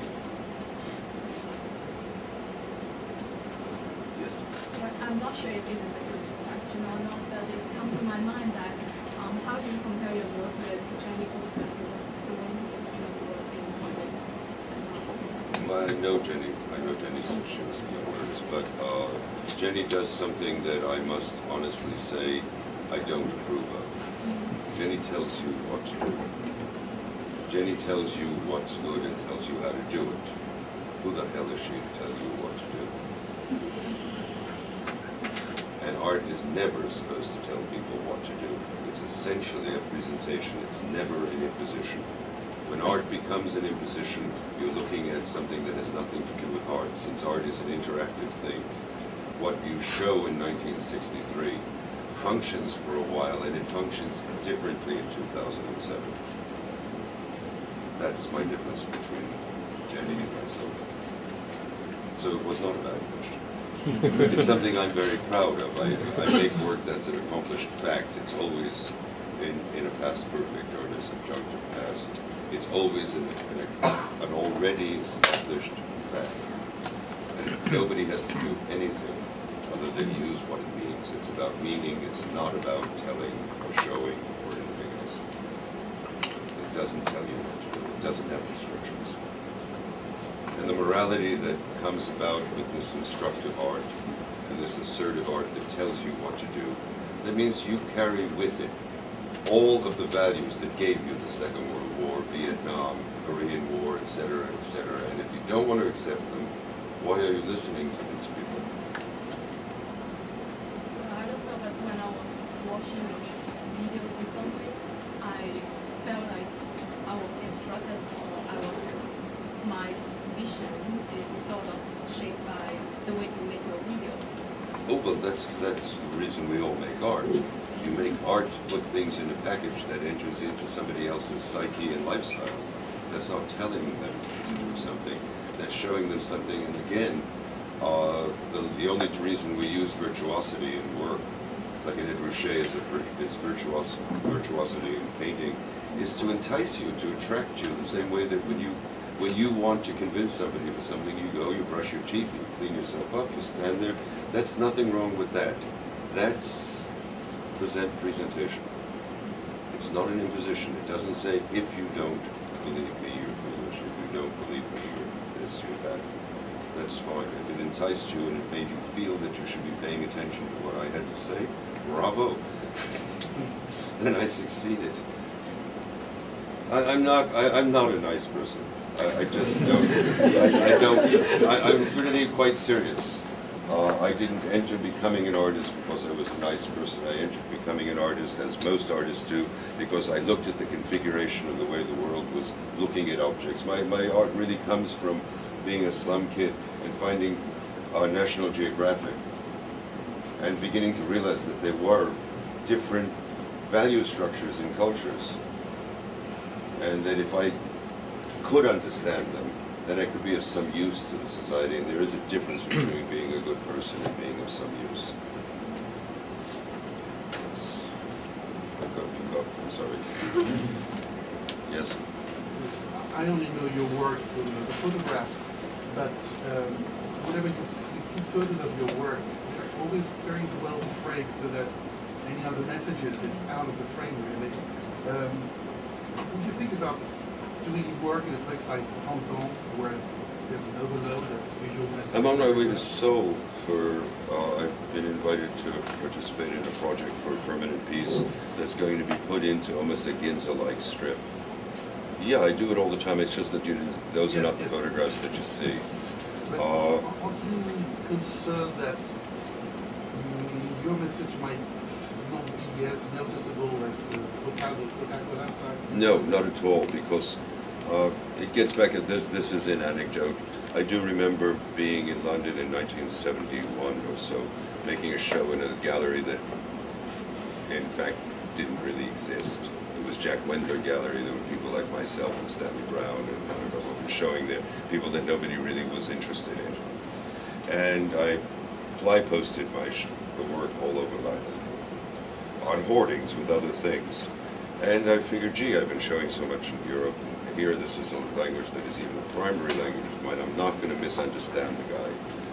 I'm not sure if this is a good question or not, but it's come to my mind that um, how do you compare your work with Jenny Holzer, the one who doing the work in I know Jenny. I know Jenny since she was a young artist, but uh, Jenny does something that I must honestly say I don't approve of. Mm-hmm. Jenny tells you what to do. Jenny tells you what's good and tells you how to do it. Who the hell is she to tell you what to do? And art is never supposed to tell people what to do. It's essentially a presentation. It's never an imposition. When art becomes an imposition, you're looking at something that has nothing to do with art, since art is an interactive thing. What you show in 1963 functions for a while, and it functions differently in 2007. That's my difference between Jenny and myself. So it was not a bad question it's something I'm very proud of. I, I make work that's an accomplished fact. It's always in, in a past perfect or in a subjunctive past. It's always in, in a, an already established fact. And nobody has to do anything other than use what it means. It's about meaning. It's not about telling or showing or anything else. It doesn't tell you what to do. It doesn't have instructions and the morality that comes about with this instructive art and this assertive art that tells you what to do, that means you carry with it all of the values that gave you the Second World War, Vietnam, Korean War, etc., etc. And if you don't want to accept them, why are you listening to these people? I don't know, but when I was watching your video recently, I felt like I was instructed or I was my vision is sort of shaped by the way you make your video. Oh, well, that's, that's the reason we all make art. You make art to put things in a package that enters into somebody else's psyche and lifestyle. That's not telling them to do something. that's showing them something. And again, uh, the, the only reason we use virtuosity in work, like in Ed Ruscha is, is virtuos, virtuosity in painting, is to entice you, to attract you, the same way that when you when you want to convince somebody for something, you go, you brush your teeth, you clean yourself up, you stand there. That's nothing wrong with that. That's present presentation. It's not an imposition. It doesn't say, if you don't believe me, you're foolish. If you don't believe me, you're this, you're that. That's fine. If it enticed you and it made you feel that you should be paying attention to what I had to say, bravo. then I succeeded. I, am not. I, am not a nice person. I, I just don't. I, I don't. I, am really quite serious. Uh, I didn't enter becoming an artist because I was a nice person. I entered becoming an artist, as most artists do, because I looked at the configuration of the way the world was looking at objects. My, my art really comes from being a slum kid and finding uh, National Geographic and beginning to realize that there were different value structures in cultures and that if I could understand them, then I could be of some use to the society, and there is a difference between being a good person and being of some use. Got to up, I'm sorry. yes? I only know your work from the photographs, but um, whenever you see, you see photos of your work, they're always very well framed so that any other messages is out of the frame, really. Um, what do you think about doing work in a place like Hong Kong where there's an overload of visual messages? I'm on my way to Seoul for, uh, I've been invited to participate in a project for permanent peace that's going to be put into almost a Ginza-like strip. Yeah, I do it all the time. It's just that you, those are not the photographs that you see. But uh, are you concerned that mm, your message might not be as noticeable as the Coca-Cola side? No, not at all, because uh, it gets back at this, this is an anecdote. I do remember being in London in 1971 or so, making a show in a gallery that, in fact, didn't really exist. It was Jack Wendler Gallery. There were people like myself and Stanley Brouwn and showing there, people that nobody really was interested in. And I fly posted my the work all over London on hoardings with other things. And I figured, gee, I've been showing so much in Europe here, this is a language that is even a primary language of mine. I'm not going to misunderstand the guy.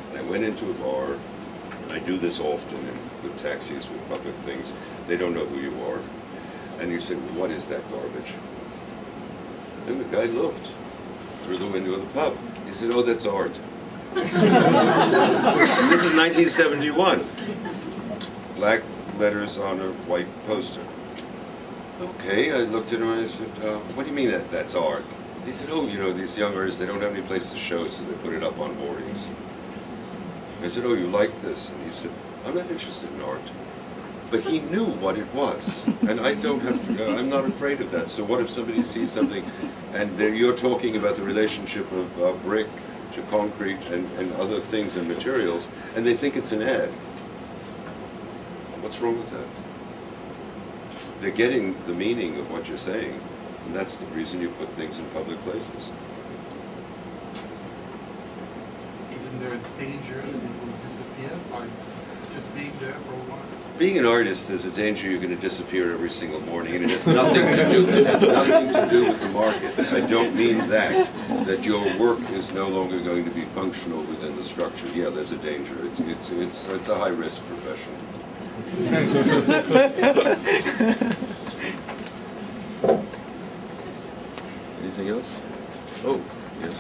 And I went into a bar, and I do this often in, with taxis, with public things. They don't know who you are. And you say, well, what is that garbage? And the guy looked through the window of the pub. He said, oh, that's art. this is 1971. Black letters on a white poster. Okay, I looked at him and I said, uh, what do you mean that that's art? He said, oh, you know, these young artists, they don't have any place to show, so they put it up on boardings. I said, oh, you like this? And he said, I'm not interested in art. But he knew what it was. And I don't have to, uh, I'm not afraid of that. So what if somebody sees something and you're talking about the relationship of uh, brick to concrete and, and other things and materials, and they think it's an ad? What's wrong with that? They're getting the meaning of what you're saying. And that's the reason you put things in public places. Isn't there a danger that it will disappear by just being there for a while? Being an artist, there's a danger you're going to disappear every single morning, and it has nothing to do. It has nothing to do with the market. I don't mean that. That your work is no longer going to be functional within the structure. Yeah, there's a danger. It's it's it's it's a high risk profession. Anything else? Oh, yes.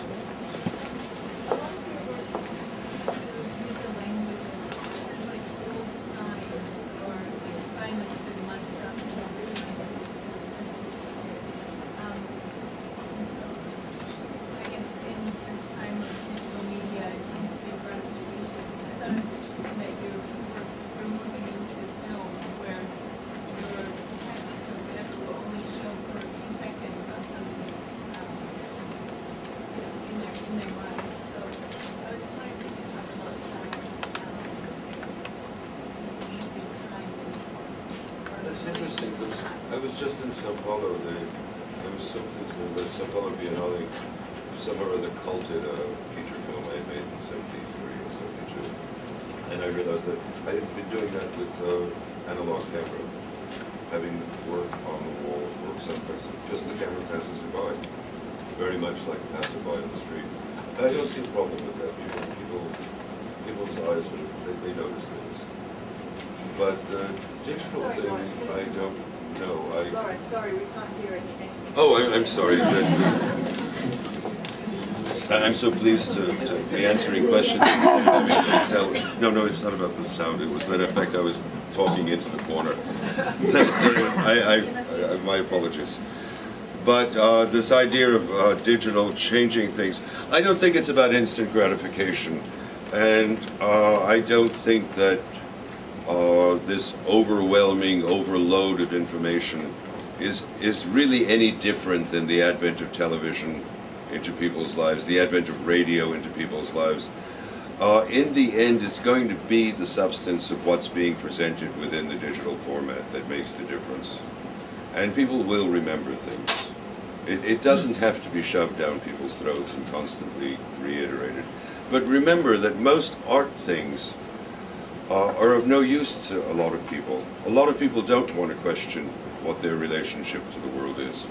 And I realized that I had been doing that with uh, analog camera, having work on the wall, work someplace, just the camera passes you by, very much like a passerby on the street. I don't see a problem with that. People, people people's eyes, are, they, they notice things. But the digital Sorry, thing, Lawrence, I don't know. I, Lawrence, sorry, we can't hear anything. Oh, I- I'm sorry. I'm so pleased to, to be answering questions. No, no, it's not about the sound. It was that effect I was talking into the corner. I, I, I, my apologies. But uh, this idea of uh, digital changing things, I don't think it's about instant gratification. And uh, I don't think that uh, this overwhelming overload of information is, is really any different than the advent of television into people's lives, the advent of radio into people's lives. Uh, in the end, it's going to be the substance of what's being presented within the digital format that makes the difference. And people will remember things. It, it doesn't have to be shoved down people's throats and constantly reiterated. But remember that most art things uh, are of no use to a lot of people. A lot of people don't want to question what their relationship to the world is.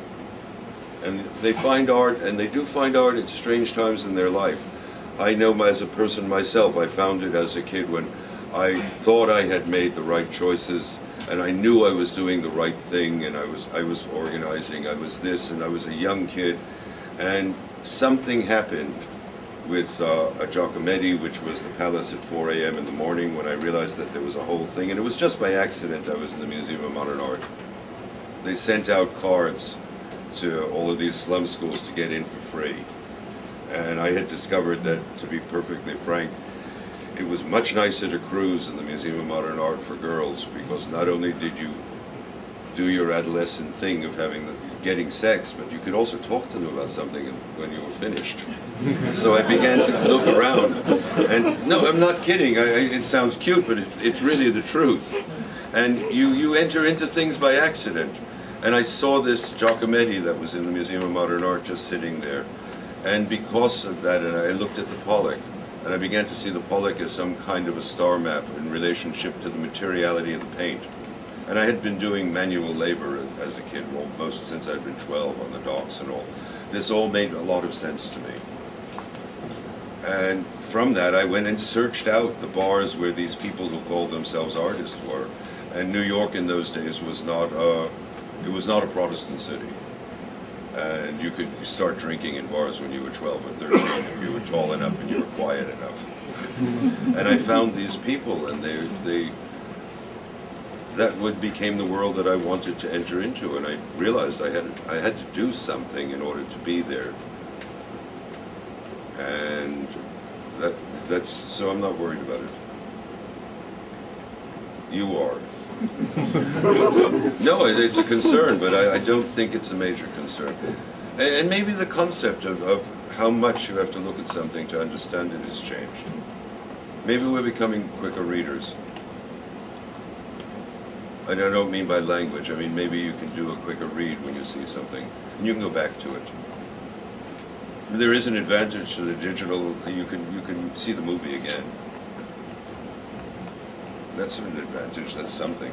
And they find art, and they do find art at strange times in their life. I know as a person myself, I found it as a kid when I thought I had made the right choices, and I knew I was doing the right thing, and I was I was organizing, I was this, and I was a young kid, and something happened with uh, a Giacometti, which was the Palace at 4 a.m. in the morning, when I realized that there was a whole thing, and it was just by accident I was in the Museum of Modern Art. They sent out cards to all of these slum schools to get in for free. And I had discovered that, to be perfectly frank, it was much nicer to cruise in the Museum of Modern Art for girls because not only did you do your adolescent thing of having the, getting sex, but you could also talk to them about something when you were finished. so I began to look around, and no, I'm not kidding. I, I, it sounds cute, but it's it's really the truth. And you you enter into things by accident. And I saw this Giacometti that was in the Museum of Modern Art just sitting there. And because of that, and I looked at the Pollock, and I began to see the Pollock as some kind of a star map in relationship to the materiality of the paint. And I had been doing manual labor as a kid, well, most since I'd been 12 on the docks and all. This all made a lot of sense to me. And from that, I went and searched out the bars where these people who called themselves artists were. And New York in those days was not a, it was not a Protestant city. And you could start drinking in bars when you were 12 or 13 if you were tall enough and you were quiet enough. and I found these people, and they, they, that would became the world that I wanted to enter into, and I realized I had, I had to do something in order to be there. And that, that's, so I'm not worried about it. You are. No, it's a concern, but I, I don't think it's a major concern. And, maybe the concept of, of how much you have to look at something to understand it has changed. Maybe we're becoming quicker readers. I don't, I don't mean by language, I mean maybe you can do a quicker read when you see something, and you can go back to it. There is an advantage to the digital, you can, you can see the movie again. That's an advantage, that's something.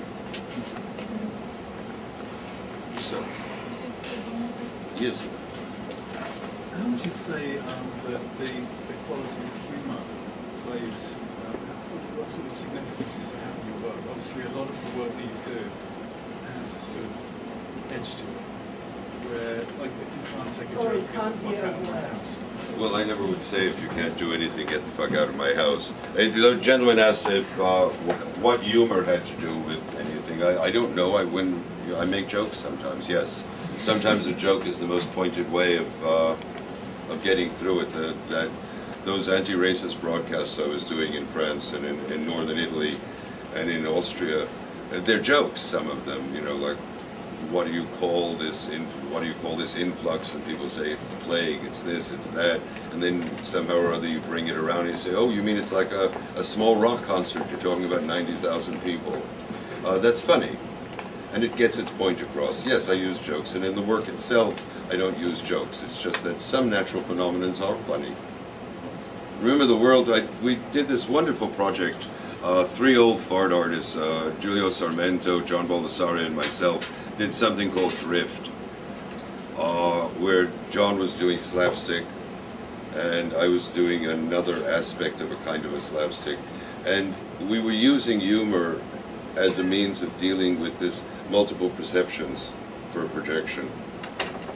So, yes. How would you say um, that the, the quality of humour plays, um, what sort of significance does it have in your work? Obviously, a lot of the work that you do has a sort of edge to it, where, like, if you can't take a Sorry, joke, get can't the fuck out of my well. house. Well, I never would say if you can't do anything, get the fuck out of my house. And the gentleman asked if uh, what humor had to do with anything. I, I don't know. I when you know, I make jokes sometimes. Yes, sometimes a joke is the most pointed way of uh, of getting through it. The, that those anti-racist broadcasts I was doing in France and in, in northern Italy and in Austria, uh, they're jokes. Some of them, you know, like what do you call this? What do you call this influx? And people say it's the plague, it's this, it's that, and then somehow or other you bring it around and you say, oh, you mean it's like a, a small rock concert? You're talking about ninety thousand people. Uh, that's funny, and it gets its point across. Yes, I use jokes, and in the work itself, I don't use jokes. It's just that some natural phenomena are funny. Remember the world, I, we did this wonderful project, uh, three old fart artists, uh, Julião Sarmento, John Baldessari, and myself, did something called Thrift, uh, where John was doing slapstick, and I was doing another aspect of a kind of a slapstick. And we were using humor as a means of dealing with this multiple perceptions for a projection.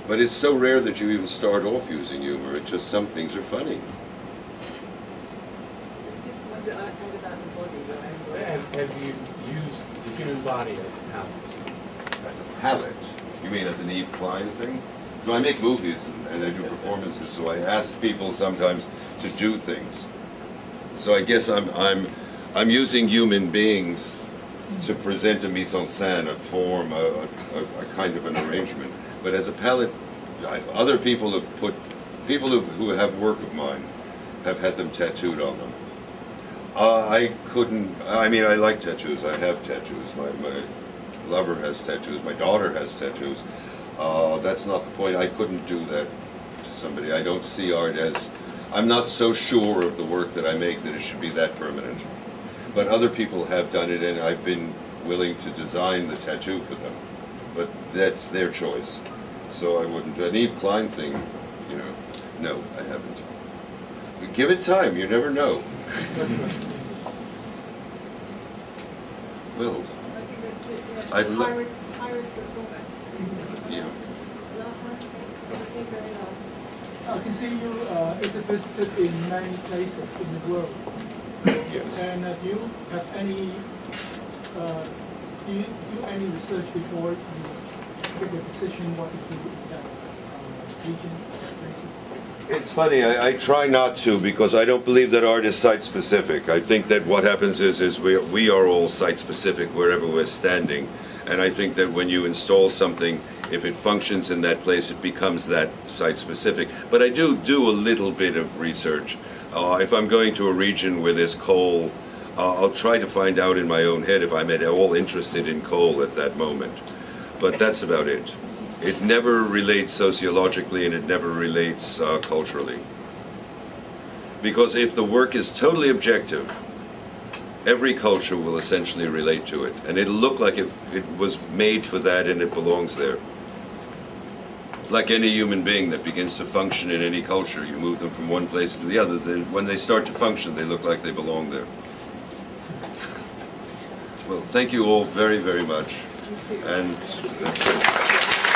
But it's so rare that you even start off using humor. It's just some things are funny. Just want to add about the body, your own body. Have, have you used the human body as a palette? As a palette? You mean as an Yves Klein thing? No, I make movies and, and I do performances, so I ask people sometimes to do things. So I guess I'm, I'm, I'm using human beings to present a mise en scène, a form, a, a, a kind of an arrangement. But as a palette, I, other people have put, people who, who have work of mine have had them tattooed on them. Uh, I couldn't, I mean, I like tattoos. I have tattoos. My, my lover has tattoos. My daughter has tattoos. Uh, that's not the point. I couldn't do that to somebody. I don't see art as, I'm not so sure of the work that I make that it should be that permanent. But other people have done it and I've been willing to design the tattoo for them. But that's their choice. So I wouldn't, an Yves Klein thing, you know, no, I haven't. Give it time, you never know. Well, I think that's it, yes. I'd lo- High risk, high risk performance. yeah. Last one, okay, very last. I can see you uh, exhibited in many places in the world. Yes. And uh, do you have any, uh, do you do any research before you take a decision what to do in that uh, region, places? It's funny, I, I try not to because I don't believe that art is site specific. I think that what happens is, is we, we are all site specific wherever we're standing. And I think that when you install something, if it functions in that place, it becomes that site specific. But I do do a little bit of research. Uh, if I'm going to a region where there's coal, uh, I'll try to find out in my own head if I'm at all interested in coal at that moment. But that's about it. It never relates sociologically and it never relates uh, culturally. Because if the work is totally objective, every culture will essentially relate to it. And it'll look like it, it was made for that and it belongs there. Like any human being that begins to function in any culture, you move them from one place to the other, then when they start to function, they look like they belong there. Well, thank you all very, very much. And that's it.